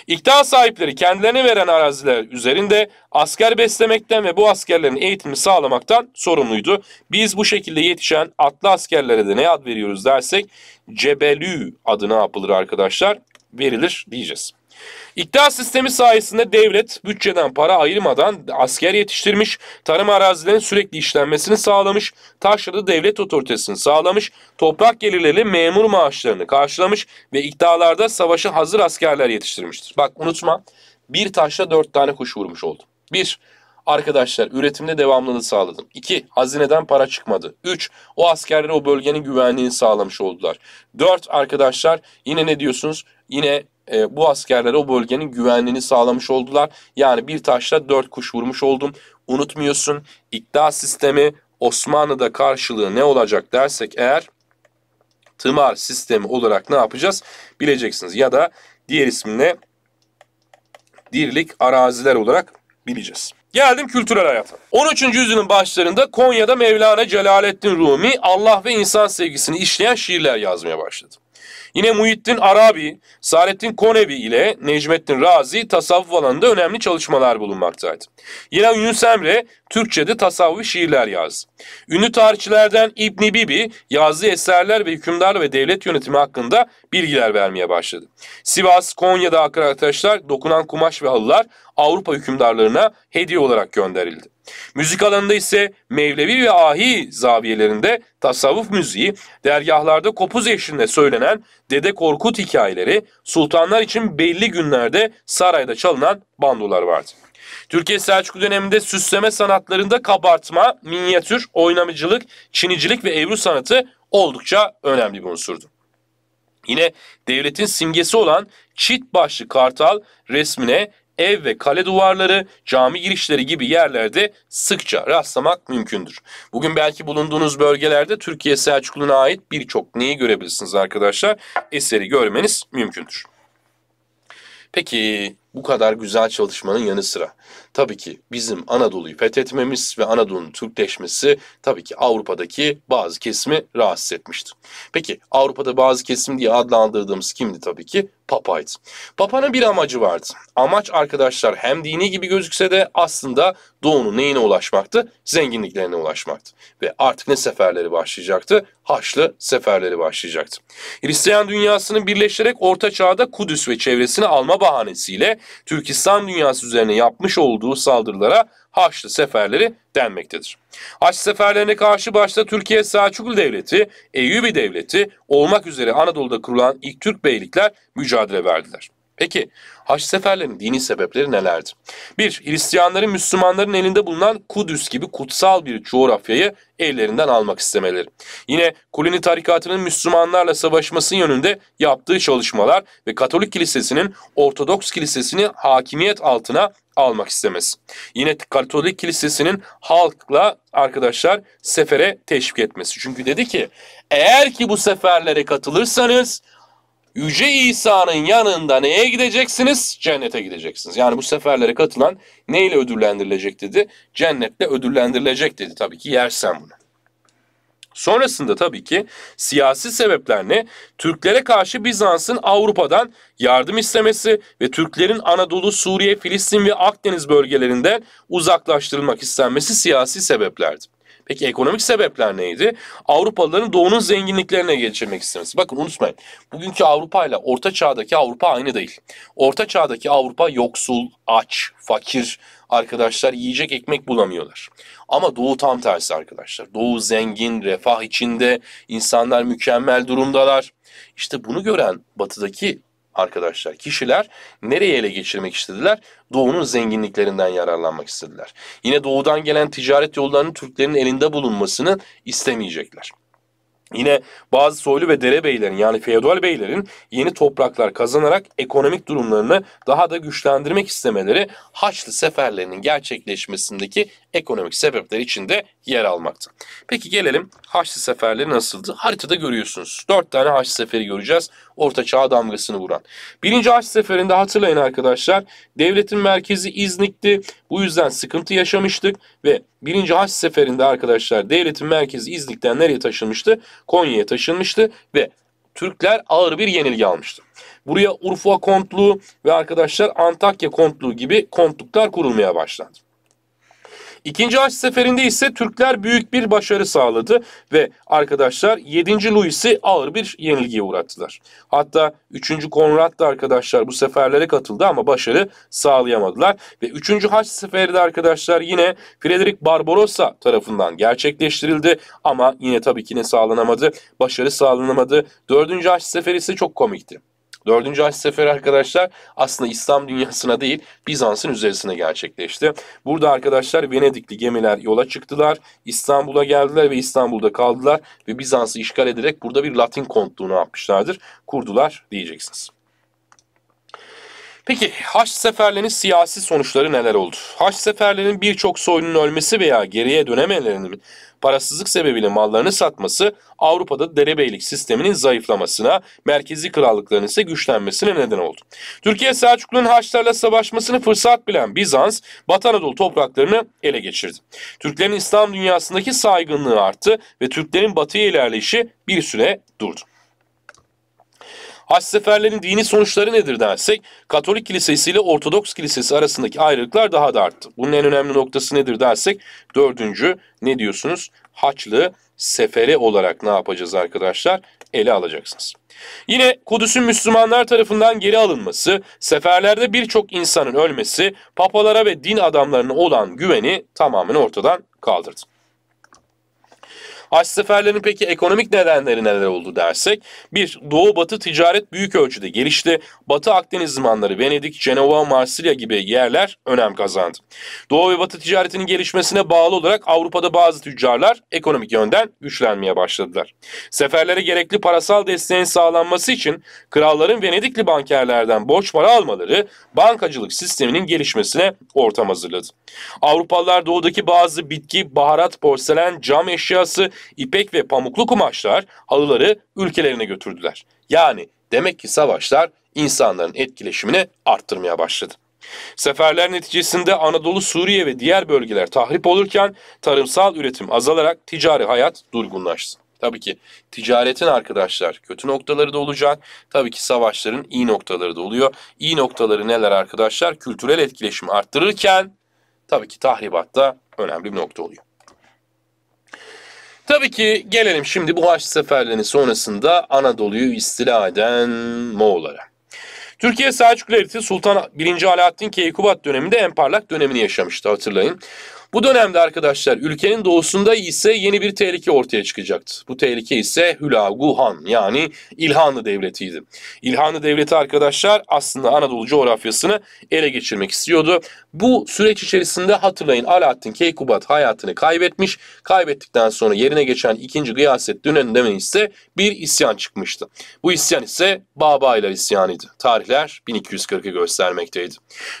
İktidar sahipleri kendilerine veren araziler üzerinde asker beslemekten ve bu askerlerin eğitimini sağlamaktan sorumluydu. Biz bu şekilde yetişen atlı askerlere de ne ad veriyoruz dersek Cebelü adı ne yapılır arkadaşlar? Verilir diyeceğiz. İktidar sistemi sayesinde devlet bütçeden para ayırmadan asker yetiştirmiş, tarım arazilerinin sürekli işlenmesini sağlamış, taşralı devlet otoritesini sağlamış, toprak gelirleri memur maaşlarını karşılamış ve iktidarlarda savaşa hazır askerler yetiştirmiştir. Bak unutma bir taşla dört tane kuş vurmuş oldum. Bir, Arkadaşlar üretimde devamlılığı sağladım. 2. Hazineden para çıkmadı. 3. O askerlere o bölgenin güvenliğini sağlamış oldular. 4. Arkadaşlar yine ne diyorsunuz? Yine e, bu askerlere o bölgenin güvenliğini sağlamış oldular. Yani bir taşla dört kuş vurmuş oldum. Unutmuyorsun İktidar sistemi Osmanlı'da karşılığı ne olacak dersek eğer tımar sistemi olarak ne yapacağız bileceksiniz. Ya da diğer ismine dirlik araziler olarak bileceğiz. Geldim kültürel hayata. 13. yüzyılın başlarında Konya'da Mevlana Celaleddin Rumi Allah ve insan sevgisini işleyen şiirler yazmaya başladı. Yine Muhittin Arabi, Saadettin Konevi ile Necmettin Razi tasavvuf alanında önemli çalışmalar bulunmaktaydı. Yine Yunus Emre Türkçe'de tasavvufi şiirler yazdı. Ünlü tarihçilerden İbni Bibi yazdığı eserler ve hükümdar ve devlet yönetimi hakkında bilgiler vermeye başladı. Sivas, Konya'da arkadaşlar dokunan kumaş ve halılar Avrupa hükümdarlarına hediye olarak gönderildi. Müzik alanında ise Mevlevi ve Ahi zaviyelerinde tasavvuf müziği, dergahlarda kopuz eşliğinde söylenen Dede Korkut hikayeleri, sultanlar için belli günlerde sarayda çalınan bandolar vardı. Türkiye Selçuklu döneminde süsleme sanatlarında kabartma, minyatür, oynamacılık, çinicilik ve evru sanatı oldukça önemli bir unsurdu. Yine devletin simgesi olan çit başlı kartal resmine ev ve kale duvarları, cami girişleri gibi yerlerde sıkça rastlamak mümkündür. Bugün belki bulunduğunuz bölgelerde Türkiye Selçuklu'na ait birçok neyi görebilirsiniz arkadaşlar? Eseri görmeniz mümkündür. Peki bu kadar güzel çalışmanın yanı sıra tabii ki bizim Anadolu'yu fethetmemiz ve Anadolu'nun Türkleşmesi tabii ki Avrupa'daki bazı kesimi rahatsız etmişti. Peki Avrupa'da bazı kesim diye adlandırdığımız kimdi tabii ki? Papaydı. Papa'nın bir amacı vardı. Amaç arkadaşlar hem dini gibi gözükse de aslında doğunun neyine ulaşmaktı? Zenginliklerine ulaşmaktı. Ve artık ne seferleri başlayacaktı? Haçlı seferleri başlayacaktı. Hristiyan dünyasını birleştirerek Orta Çağ'da Kudüs ve çevresini alma bahanesiyle Türkistan dünyası üzerine yapmış olduğu saldırılara Haçlı seferleri denmektedir. Haç seferlerine karşı başta Türkiye Selçuklu Devleti, Eyyubi Devleti olmak üzere Anadolu'da kurulan ilk Türk beylikler mücadele verdiler. Peki Haç seferlerinin dini sebepleri nelerdi? Bir, Hristiyanların Müslümanların elinde bulunan Kudüs gibi kutsal bir coğrafyayı ellerinden almak istemeleri. Yine Kulini tarikatının Müslümanlarla savaşması yönünde yaptığı çalışmalar ve Katolik kilisesinin Ortodoks kilisesini hakimiyet altına almak istemesi. Yine Katolik kilisesinin halkla arkadaşlar sefere teşvik etmesi. Çünkü dedi ki eğer ki bu seferlere katılırsanız Yüce İsa'nın yanında neye gideceksiniz? Cennete gideceksiniz. Yani bu seferlere katılan neyle ödüllendirilecek dedi? Cennetle ödüllendirilecek dedi. Tabii ki yersen bunu. Sonrasında tabii ki siyasi sebepler ne? Türklere karşı Bizans'ın Avrupa'dan yardım istemesi ve Türklerin Anadolu, Suriye, Filistin ve Akdeniz bölgelerinden uzaklaştırılmak istenmesi siyasi sebeplerdi. Peki ekonomik sebepler neydi? Avrupalıların doğunun zenginliklerine geçirmek istemesi. Bakın unutmayın. Bugünkü Avrupa ile Orta Çağ'daki Avrupa aynı değil. Orta Çağ'daki Avrupa yoksul, aç, fakir arkadaşlar yiyecek ekmek bulamıyorlar. Ama Doğu tam tersi arkadaşlar. Doğu zengin, refah içinde, insanlar mükemmel durumdalar. İşte bunu gören batıdaki arkadaşlar kişiler nereye ele geçirmek istediler? Doğu'nun zenginliklerinden yararlanmak istediler. Yine doğudan gelen ticaret yollarının Türklerin elinde bulunmasını istemeyecekler. Yine bazı soylu ve derebeylerin yani feodal beylerin yeni topraklar kazanarak ekonomik durumlarını daha da güçlendirmek istemeleri Haçlı seferlerinin gerçekleşmesindeki ekonomik sebepler içinde yer almakta. Peki gelelim Haçlı seferleri nasıldı? Haritada görüyorsunuz. Dört tane Haçlı seferi göreceğiz. Orta Çağ damgasını vuran. Birinci Haçlı seferinde hatırlayın arkadaşlar. Devletin merkezi İznik'ti. Bu yüzden sıkıntı yaşamıştık ve birinci Haç seferinde arkadaşlar devletin merkezi İznik'ten nereye taşınmıştı? Konya'ya taşınmıştı ve Türkler ağır bir yenilgi almıştı. Buraya Urfa Kontluğu ve arkadaşlar Antakya Kontluğu gibi kontluklar kurulmaya başlandı. İkinci Haç Seferi'nde ise Türkler büyük bir başarı sağladı ve arkadaşlar 7. Louis'i ağır bir yenilgiye uğrattılar. Hatta 3. Konrad da arkadaşlar bu seferlere katıldı ama başarı sağlayamadılar. Ve 3. Haç Seferi de arkadaşlar yine Frederick Barbarossa tarafından gerçekleştirildi ama yine tabii ki ne sağlanamadı, başarı sağlanamadı. 4. Haç Seferi ise çok komikti. Dördüncü Haç Seferi arkadaşlar aslında İslam dünyasına değil Bizans'ın üzerisine gerçekleşti. Burada arkadaşlar Venedikli gemiler yola çıktılar. İstanbul'a geldiler ve İstanbul'da kaldılar. Ve Bizans'ı işgal ederek burada bir Latin kontluğunu yapmışlardır. Kurdular diyeceksiniz. Peki Haç seferlerinin siyasi sonuçları neler oldu? Haç seferlerinin birçok soylunun ölmesi veya geriye dönemelerinin parasızlık sebebiyle mallarını satması Avrupa'da derebeylik sisteminin zayıflamasına, merkezi krallıkların ise güçlenmesine neden oldu. Türkiye Selçuklu'nun Haçlarla savaşmasını fırsat bilen Bizans, Batı Anadolu topraklarını ele geçirdi. Türklerin İslam dünyasındaki saygınlığı arttı ve Türklerin batıya ilerleyişi bir süre durdu. Haç seferlerin dini sonuçları nedir dersek, Katolik kilisesi ile Ortodoks kilisesi arasındaki ayrılıklar daha da arttı. Bunun en önemli noktası nedir dersek, dördüncü ne diyorsunuz? Haçlı seferi olarak ne yapacağız arkadaşlar? Ele alacaksınız. Yine Kudüs'ün Müslümanlar tarafından geri alınması, seferlerde birçok insanın ölmesi, papalara ve din adamlarına olan güveni tamamen ortadan kaldırdı. Haç seferlerinin peki ekonomik nedenleri neler oldu dersek, bir Doğu Batı ticaret büyük ölçüde gelişti. Batı Akdeniz limanları Venedik, Cenova, Marsilya gibi yerler önem kazandı. Doğu ve Batı ticaretinin gelişmesine bağlı olarak Avrupa'da bazı tüccarlar ekonomik yönden güçlenmeye başladılar. Seferlere gerekli parasal desteğin sağlanması için kralların Venedikli bankerlerden borç para almaları bankacılık sisteminin gelişmesine ortam hazırladı. Avrupalılar doğudaki bazı bitki, baharat, porselen, cam eşyası, ipek ve pamuklu kumaşlar, halıları ülkelerine götürdüler. Yani demek ki savaşlar insanların etkileşimini arttırmaya başladı. Seferler neticesinde Anadolu, Suriye ve diğer bölgeler tahrip olurken tarımsal üretim azalarak ticari hayat durgunlaştı. Tabii ki ticaretin arkadaşlar kötü noktaları da olacak. Tabii ki savaşların iyi noktaları da oluyor. İyi noktaları neler arkadaşlar? Kültürel etkileşimi arttırırken tabii ki tahribat da önemli bir nokta oluyor. Tabii ki gelelim şimdi bu Haç seferlerinin sonrasında Anadolu'yu istila eden Moğollara. Türkiye Selçuklu Devleti Sultan 1. Alaaddin Keykubat döneminde en parlak dönemini yaşamıştı hatırlayın. Bu dönemde arkadaşlar ülkenin doğusunda ise yeni bir tehlike ortaya çıkacaktı. Bu tehlike ise Hülagu Han yani İlhanlı Devleti'ydi. İlhanlı Devleti arkadaşlar aslında Anadolu coğrafyasını ele geçirmek istiyordu. Bu süreç içerisinde hatırlayın Alaaddin Keykubat hayatını kaybetmiş. Kaybettikten sonra yerine geçen 2. Gıyaset döneminde ise bir isyan çıkmıştı. Bu isyan ise Babaylar isyanıydı. Tarihler 1240'ı göstermekteydi.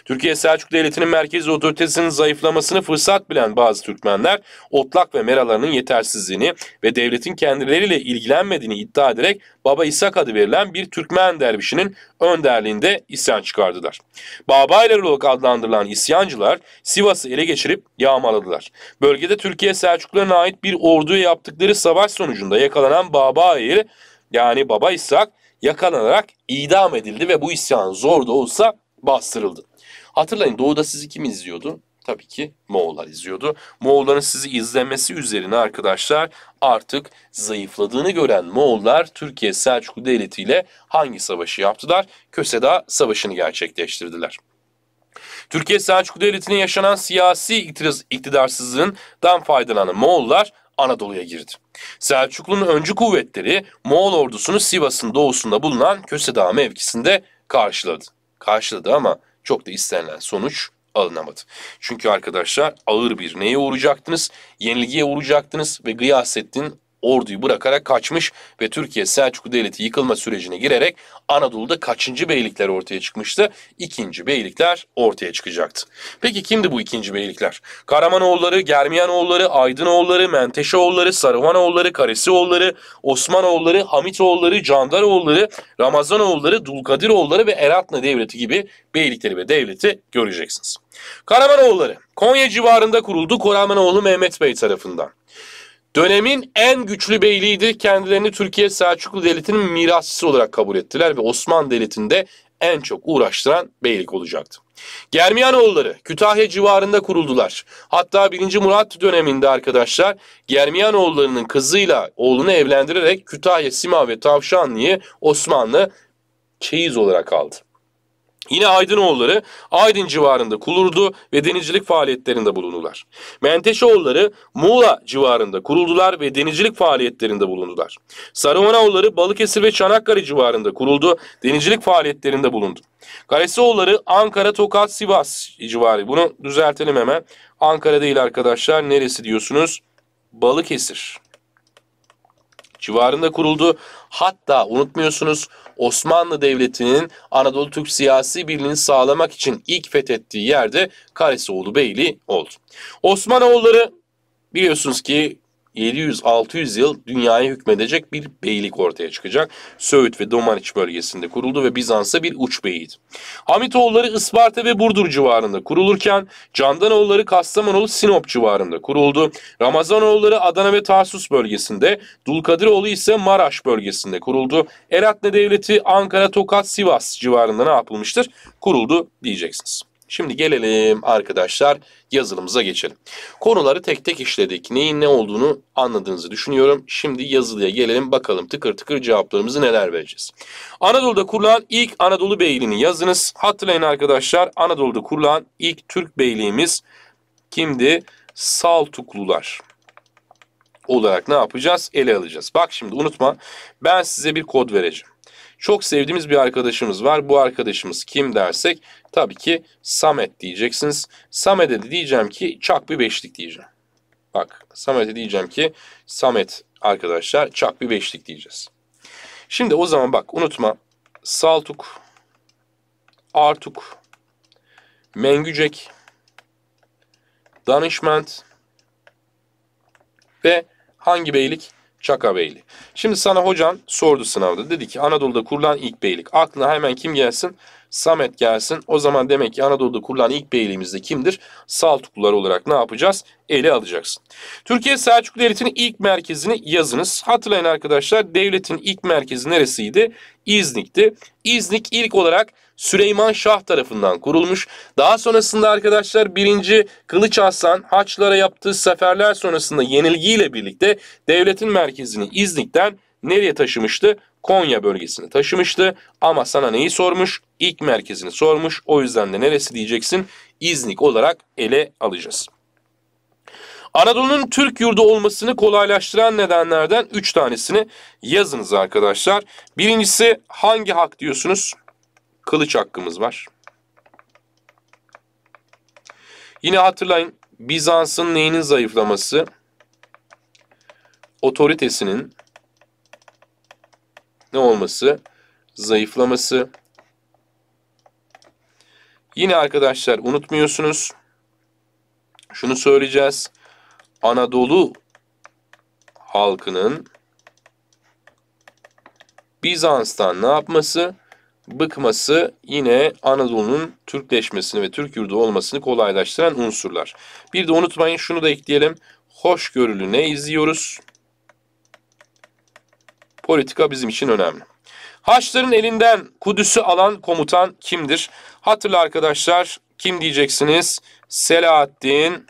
Türkiye Selçuklu Devleti'nin merkezi otoritesinin zayıflamasını fırsat bilen bazı Türkmenler otlak ve meralarının yetersizliğini ve devletin kendileriyle ilgilenmediğini iddia ederek Baba İshak adı verilen bir Türkmen dervişinin önderliğinde isyan çıkardılar. Babaylar olarak adlandırılan isyancılar Sivas'ı ele geçirip yağmaladılar. Bölgede Türkiye Selçuklularına ait bir orduya yaptıkları savaş sonucunda yakalanan Babayır yani Baba İshak yakalanarak idam edildi ve bu isyan zor da olsa bastırıldı. Hatırlayın doğuda sizi kim izliyordu? Tabii ki Moğollar izliyordu. Moğolların sizi izlemesi üzerine arkadaşlar artık zayıfladığını gören Moğollar Türkiye Selçuklu Devleti ile hangi savaşı yaptılar? Köseda Savaşı'nı gerçekleştirdiler. Türkiye Selçuklu Devleti'ne yaşanan siyasi iktidarsızlığından faydalanan Moğollar Anadolu'ya girdi. Selçuklu'nun öncü kuvvetleri Moğol ordusunu Sivas'ın doğusunda bulunan Köse mevkisinde karşıladı. Karşıladı ama çok da istenilen sonuç alınamadı. Çünkü arkadaşlar ağır bir neye uğrayacaktınız? Yenilgiye uğrayacaktınız ve Gıyasettin orduyu bırakarak kaçmış ve Türkiye Selçuklu Devleti yıkılma sürecine girerek Anadolu'da kaçıncı beylikler ortaya çıkmıştı? İkinci beylikler ortaya çıkacaktı. Peki kimdi bu ikinci beylikler? Karamanoğulları, Germiyanoğulları, Aydınoğulları, Menteşeoğulları, Sarıvanoğulları, Karesioğulları, Osmanoğulları, Hamitoğulları, Candaroğulları, Ramazanoğulları, Dulkadiroğulları ve Eratna Devleti gibi beylikleri ve devleti göreceksiniz. Karamanoğulları Konya civarında kuruldu Karamanoğlu Mehmet Bey tarafından. Dönemin en güçlü beyliğiydi. Kendilerini Türkiye Selçuklu Devleti'nin mirasçısı olarak kabul ettiler ve Osmanlı Devleti'nde en çok uğraştıran beylik olacaktı. Germiyanoğulları Kütahya civarında kuruldular. Hatta 1. Murat döneminde arkadaşlar Germiyanoğullarının kızıyla oğlunu evlendirerek Kütahya, Sima ve Tavşanlı'yı Osmanlı çeyiz olarak aldı. Yine Aydınoğulları Aydın civarında kuruldu ve denizcilik faaliyetlerinde bulundular. Menteşeoğulları Muğla civarında kuruldular ve denizcilik faaliyetlerinde bulundular. Sarımanoğulları Balıkesir ve Çanakkale civarında kuruldu, denizcilik faaliyetlerinde bulundu. Karesioğulları Ankara, Tokat, Sivas civarı. Bunu düzeltelim hemen. Ankara değil arkadaşlar. Neresi diyorsunuz? Balıkesir civarında kuruldu. Hatta unutmuyorsunuz Osmanlı Devleti'nin Anadolu Türk siyasi birliğini sağlamak için ilk fethettiği yerde Karesioğlu Beyliği oldu. Osmanoğulları biliyorsunuz ki 700-600 yıl dünyaya hükmedecek bir beylik ortaya çıkacak. Söğüt ve Domaniç bölgesinde kuruldu ve Bizans'a bir uç beyiydi. Hamitoğulları Isparta ve Burdur civarında kurulurken Candanoğulları Kastamonu Sinop civarında kuruldu. Ramazanoğulları Adana ve Tarsus bölgesinde, Dulkadiroğlu ise Maraş bölgesinde kuruldu. Eratne Devleti Ankara, Tokat, Sivas civarında ne yapılmıştır? Kuruldu diyeceksiniz. Şimdi gelelim arkadaşlar yazılımıza geçelim. Konuları tek tek işledik. Neyin ne olduğunu anladığınızı düşünüyorum. Şimdi yazılıya gelelim bakalım tıkır tıkır cevaplarımızı neler vereceğiz. Anadolu'da kurulan ilk Anadolu Beyliğini yazınız. Hatırlayın arkadaşlar Anadolu'da kurulan ilk Türk Beyliğimiz kimdi? Saltuklular olarak ne yapacağız? Ele alacağız. Bak şimdi unutma ben size bir kod vereceğim. Çok sevdiğimiz bir arkadaşımız var. Bu arkadaşımız kim dersek tabii ki Samet diyeceksiniz. Samet'e de diyeceğim ki çak bir beşlik diyeceğim. Bak Samet'e diyeceğim ki Samet arkadaşlar çak bir beşlik diyeceğiz. Şimdi o zaman bak unutma Saltuk, Artuk, Mengücek, Danışment ve hangi beylik? Çaka Beyli. Şimdi sana hocan sordu sınavda. Dedi ki Anadolu'da kurulan ilk beylik. Aklına hemen kim gelsin? Samet gelsin. O zaman demek ki Anadolu'da kurulan ilk beyliğimiz de kimdir? Saltuklular olarak ne yapacağız? Ele alacaksın. Türkiye Selçuklu Devleti'nin ilk merkezini yazınız. Hatırlayın arkadaşlar devletin ilk merkezi neresiydi? İznik'ti. İznik ilk olarak Süleyman Şah tarafından kurulmuş. Daha sonrasında arkadaşlar 1. Kılıç Arslan Haçlara yaptığı seferler sonrasında yenilgiyle birlikte devletin merkezini İznik'ten nereye taşımıştı? Konya bölgesini taşımıştı. Ama sana neyi sormuş? İlk merkezini sormuş. O yüzden de neresi diyeceksin? İznik olarak ele alacağız. Anadolu'nun Türk yurdu olmasını kolaylaştıran nedenlerden 3 tanesini yazınız arkadaşlar. Birincisi hangi hak diyorsunuz? Kılıç hakkımız var. Yine hatırlayın Bizans'ın neyinin zayıflaması? Otoritesinin ne olması? Zayıflaması. Yine arkadaşlar unutmuyorsunuz. Şunu söyleyeceğiz. Anadolu halkının Bizans'tan ne yapması? Bıkması yine Anadolu'nun Türkleşmesini ve Türk yurdu olmasını kolaylaştıran unsurlar. Bir de unutmayın şunu da ekleyelim. Hoşgörülü ne izliyoruz? Politika bizim için önemli. Haçların elinden Kudüs'ü alan komutan kimdir? Hatırla arkadaşlar kim diyeceksiniz? Selahaddin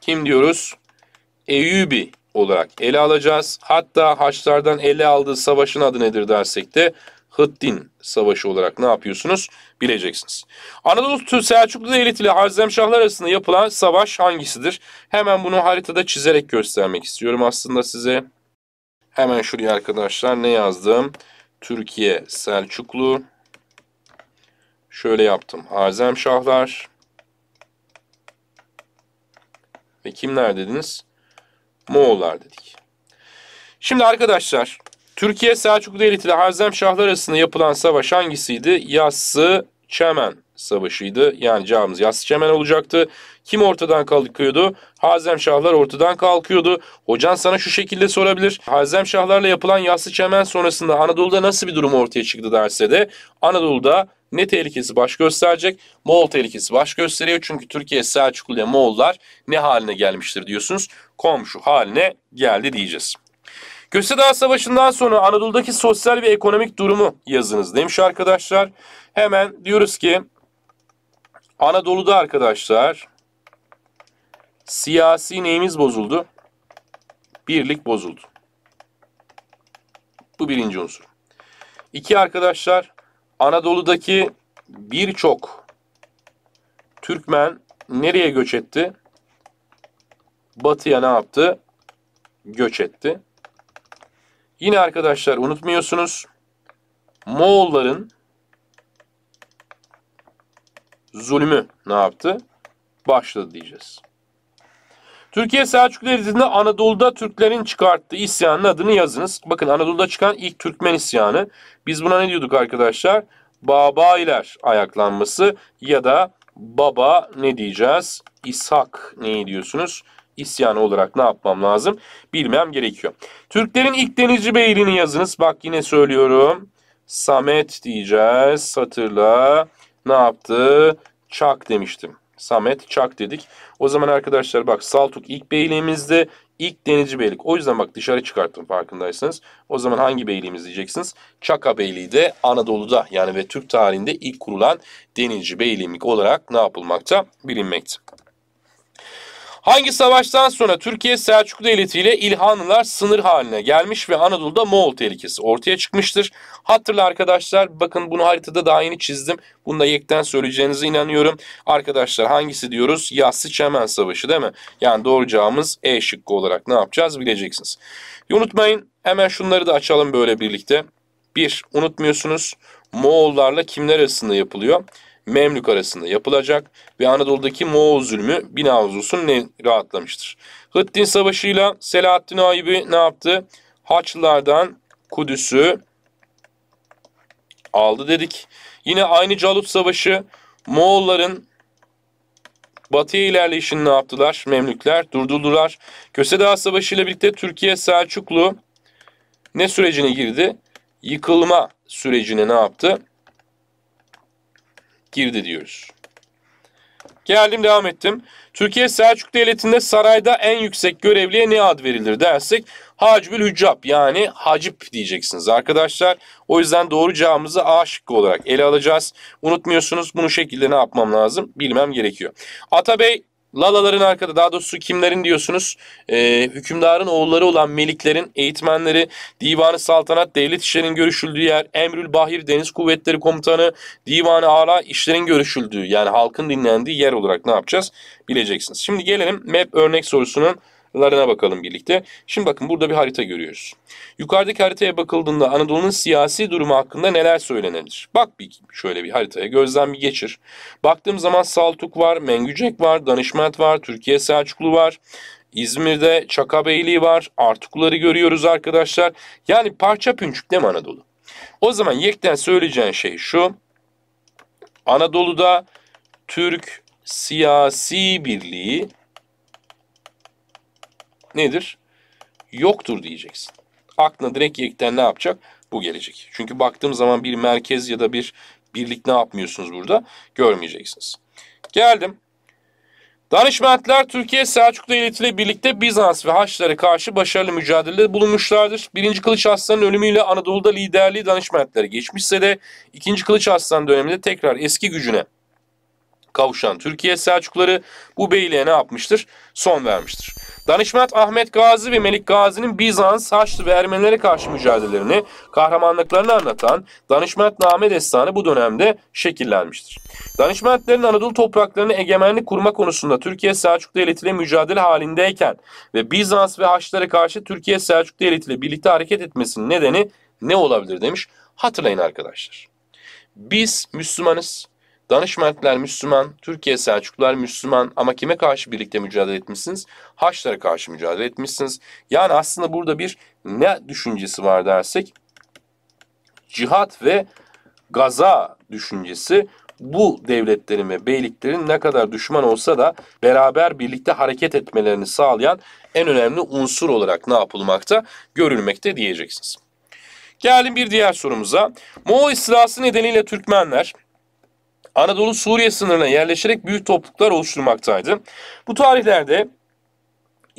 kim diyoruz? Eyyubi olarak ele alacağız. Hatta Haçlardan ele aldığı savaşın adı nedir dersek de Hıddin Savaşı olarak ne yapıyorsunuz bileceksiniz. Anadolu Selçuklu Devleti ile Harzemşahlar arasında yapılan savaş hangisidir? Hemen bunu haritada çizerek göstermek istiyorum aslında size. Hemen şuraya arkadaşlar ne yazdım? Türkiye Selçuklu. Şöyle yaptım. Harzemşahlar. Ve kimler dediniz? Moğollar dedik. Şimdi arkadaşlar Türkiye Selçuklu Devleti ile Harzemşahlar arasında yapılan savaş hangisiydi? Yassı Çemen Savaşı'ydı. Yani cevabımız Yassı Çemen olacaktı. Kim ortadan kalkıyordu? Hazemşahlar ortadan kalkıyordu. Hocan sana şu şekilde sorabilir. Hazemşahlarla yapılan Yassı Çemen sonrasında Anadolu'da nasıl bir durum ortaya çıktı derse de Anadolu'da ne tehlikesi baş gösterecek? Moğol tehlikesi baş gösteriyor. Çünkü Türkiye Selçuklu ile Moğollar ne haline gelmiştir diyorsunuz? Komşu haline geldi diyeceğiz. Kösedağ Savaşı'ndan sonra Anadolu'daki sosyal ve ekonomik durumu yazınız demiş arkadaşlar. Hemen diyoruz ki Anadolu'da arkadaşlar siyasi neyimiz bozuldu? Birlik bozuldu. Bu birinci unsur. İki arkadaşlar Anadolu'daki birçok Türkmen nereye göç etti? Batıya ne yaptı? Göç etti. Yine arkadaşlar unutmuyorsunuz. Moğolların zulmü ne yaptı? Başladı diyeceğiz. Türkiye Selçuklu Devleti'nde Anadolu'da Türklerin çıkarttığı isyanın adını yazınız. Bakın Anadolu'da çıkan ilk Türkmen isyanı. Biz buna ne diyorduk arkadaşlar? Babailer ayaklanması ya da baba ne diyeceğiz? İshak ne diyorsunuz? İsyanı olarak ne yapmam lazım? Bilmem gerekiyor. Türklerin ilk denizci beyliğini yazınız. Bak yine söylüyorum. Samet diyeceğiz. Hatırla. Ne yaptı? Çak demiştim. Samet Çak dedik. O zaman arkadaşlar bak Saltuk ilk beyliğimizde ilk denizci beylik. O yüzden bak dışarı çıkarttım farkındaysanız. O zaman hangi beyliğimiz diyeceksiniz? Çaka Beyliği de Anadolu'da yani ve Türk tarihinde ilk kurulan denizci beyliğimlik olarak ne yapılmakta? Bilinmekte. Hangi savaştan sonra Türkiye Selçuklu Devleti ile İlhanlılar sınır haline gelmiş ve Anadolu'da Moğol tehlikesi ortaya çıkmıştır. Hatırla arkadaşlar bakın bunu haritada daha yeni çizdim. Bunu da yekten söyleyeceğinize inanıyorum. Arkadaşlar hangisi diyoruz? Yassı Çemen Savaşı değil mi? Yani doğru cevabımız E şıkkı olarak ne yapacağız bileceksiniz. Unutmayın hemen şunları da açalım böyle birlikte. Bir unutmuyorsunuz Moğollarla kimler arasında yapılıyor? Memlük arasında yapılacak ve Anadolu'daki Moğol zulmü Binavuzus'un ne rahatlamıştır. Hıttin Savaşı'yla Selahaddin Ayıbi ne yaptı? Haçlılardan Kudüs'ü aldı dedik. Yine aynı Calut Savaşı Moğolların batıya ilerleyişini ne yaptılar? Memlükler durdurdular. Kösedağ Savaşı ile birlikte Türkiye Selçuklu ne sürecine girdi? Yıkılma sürecine ne yaptı? Girdi diyoruz. Geldim devam ettim. Türkiye Selçuk Devleti'nde sarayda en yüksek görevliye ne ad verilir dersek Hacibül Hüccab yani hacip diyeceksiniz arkadaşlar. O yüzden doğru cevabımızı A şıkkı olarak ele alacağız. Unutmuyorsunuz bunu şekilde ne yapmam lazım bilmem gerekiyor. Atabey Lalaların arkada daha doğrusu kimlerin diyorsunuz? Ee, hükümdarın oğulları olan meliklerin eğitmenleri, Divanı Saltanat devlet işlerinin görüşüldüğü yer, Emrül Bahir Deniz Kuvvetleri Komutanı, Divanı Ala işlerin görüşüldüğü yani halkın dinlendiği yer olarak ne yapacağız? Bileceksiniz. Şimdi gelelim map örnek sorusunun larına bakalım birlikte. Şimdi bakın burada bir harita görüyoruz. Yukarıdaki haritaya bakıldığında Anadolu'nun siyasi durumu hakkında neler söylenebilir? Bak bir şöyle bir haritaya gözden bir geçir. Baktığım zaman Saltuk var, Mengücek var, Danışment var, Türkiye Selçuklu var. İzmir'de Çakabeyliği var. Artukları görüyoruz arkadaşlar. Yani parça pünçük değil mi Anadolu? O zaman yekten söyleyeceğin şey şu. Anadolu'da Türk siyasi birliği nedir? Yoktur diyeceksin. Aklına direkt yekten ne yapacak? Bu gelecek. Çünkü baktığım zaman bir merkez ya da bir birlik ne yapmıyorsunuz burada? Görmeyeceksiniz. Geldim. Danışmentler Türkiye Selçuklu ile birlikte Bizans ve Haçlılara karşı başarılı mücadelede bulunmuşlardır. Birinci Kılıç Arslan'ın ölümüyle Anadolu'da liderliği danışmentlere geçmişse de ikinci Kılıç Arslan döneminde tekrar eski gücüne kavuşan Türkiye Selçukluları bu beyliğe ne yapmıştır? Son vermiştir. Danışment Ahmet Gazi ve Melik Gazi'nin Bizans, Haçlı ve Ermenilere karşı mücadelelerini, kahramanlıklarını anlatan Danışmentname destanı bu dönemde şekillenmiştir. Danışmentlerin Anadolu topraklarını egemenlik kurma konusunda Türkiye Selçuklu Devleti ile mücadele halindeyken ve Bizans ve Haçlılara karşı Türkiye Selçuklu Devleti ile birlikte hareket etmesinin nedeni ne olabilir demiş. Hatırlayın arkadaşlar. Biz Müslümanız. Danışmentler Müslüman, Türkiye Selçuklular Müslüman ama kime karşı birlikte mücadele etmişsiniz? Haçlara karşı mücadele etmişsiniz. Yani aslında burada bir ne düşüncesi var dersek cihat ve gaza düşüncesi bu devletlerin ve beyliklerin ne kadar düşman olsa da beraber birlikte hareket etmelerini sağlayan en önemli unsur olarak ne yapılmakta? Görülmekte diyeceksiniz. Geldim bir diğer sorumuza. Moğol istilası nedeniyle Türkmenler Anadolu Suriye sınırına yerleşerek büyük topluluklar oluşturmaktaydı. Bu tarihlerde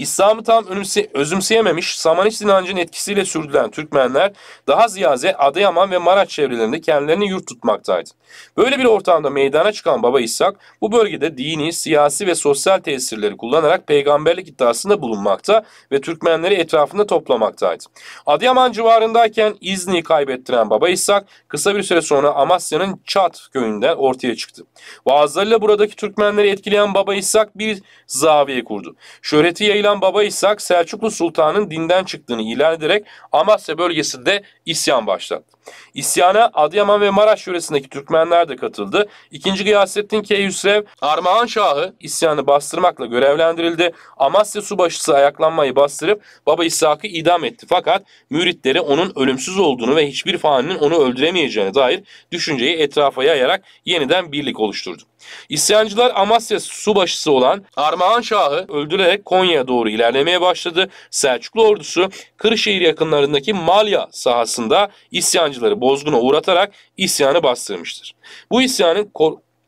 İslam'ı tam özümseyememiş Samanist inancın etkisiyle sürdüren Türkmenler daha ziyade Adıyaman ve Maraş çevrelerinde kendilerini yurt tutmaktaydı. Böyle bir ortamda meydana çıkan Baba İshak bu bölgede dini, siyasi ve sosyal tesirleri kullanarak peygamberlik iddiasında bulunmakta ve Türkmenleri etrafında toplamaktaydı. Adıyaman civarındayken İzni'yi kaybettiren Baba İshak kısa bir süre sonra Amasya'nın Çat köyünden ortaya çıktı. Vaazlarıyla buradaki Türkmenleri etkileyen Baba İshak bir zaviye kurdu. Şöhreti yayılan Baba İshak Selçuklu Sultan'ın dinden çıktığını ilan ederek Amasya bölgesinde isyan başlattı. İsyana Adıyaman ve Maraş yöresindeki Türkmenler de katıldı. İkinci Gıyasettin Keyhüsrev Armağan Şahı isyanı bastırmakla görevlendirildi. Amasya subaşısı ayaklanmayı bastırıp Baba İshak'ı idam etti. Fakat müritleri onun ölümsüz olduğunu ve hiçbir faninin onu öldüremeyeceğine dair düşünceyi etrafa yayarak yeniden birlik oluşturdu. İsyancılar Amasya subaşısı olan Armağan Şah'ı öldürerek Konya'ya doğru ilerlemeye başladı. Selçuklu ordusu Kırşehir yakınlarındaki Malya sahasında isyancıları bozguna uğratarak isyanı bastırmıştır. Bu isyanın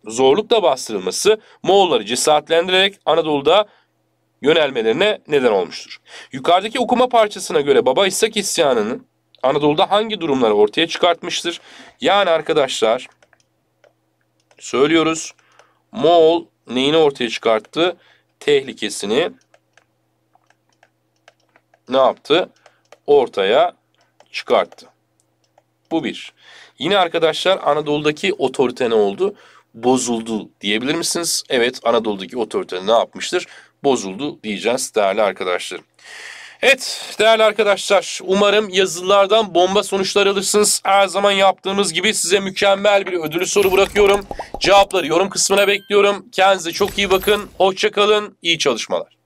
zorlukla bastırılması Moğolları cesaretlendirerek Anadolu'da yönelmelerine neden olmuştur. Yukarıdaki okuma parçasına göre Baba İshak isyanının Anadolu'da hangi durumları ortaya çıkartmıştır? Yani arkadaşlar söylüyoruz. Moğol neyini ortaya çıkarttı? Tehlikesini ne yaptı? Ortaya çıkarttı. Bu bir. Yine arkadaşlar Anadolu'daki otorite ne oldu? Bozuldu diyebilir misiniz? Evet Anadolu'daki otorite ne yapmıştır? Bozuldu diyeceğiz değerli arkadaşlar. Evet değerli arkadaşlar umarım yazılardan bomba sonuçlar alırsınız. Her zaman yaptığımız gibi size mükemmel bir ödülü soru bırakıyorum. Cevapları yorum kısmına bekliyorum. Kendinize çok iyi bakın. Hoşça kalın. İyi çalışmalar.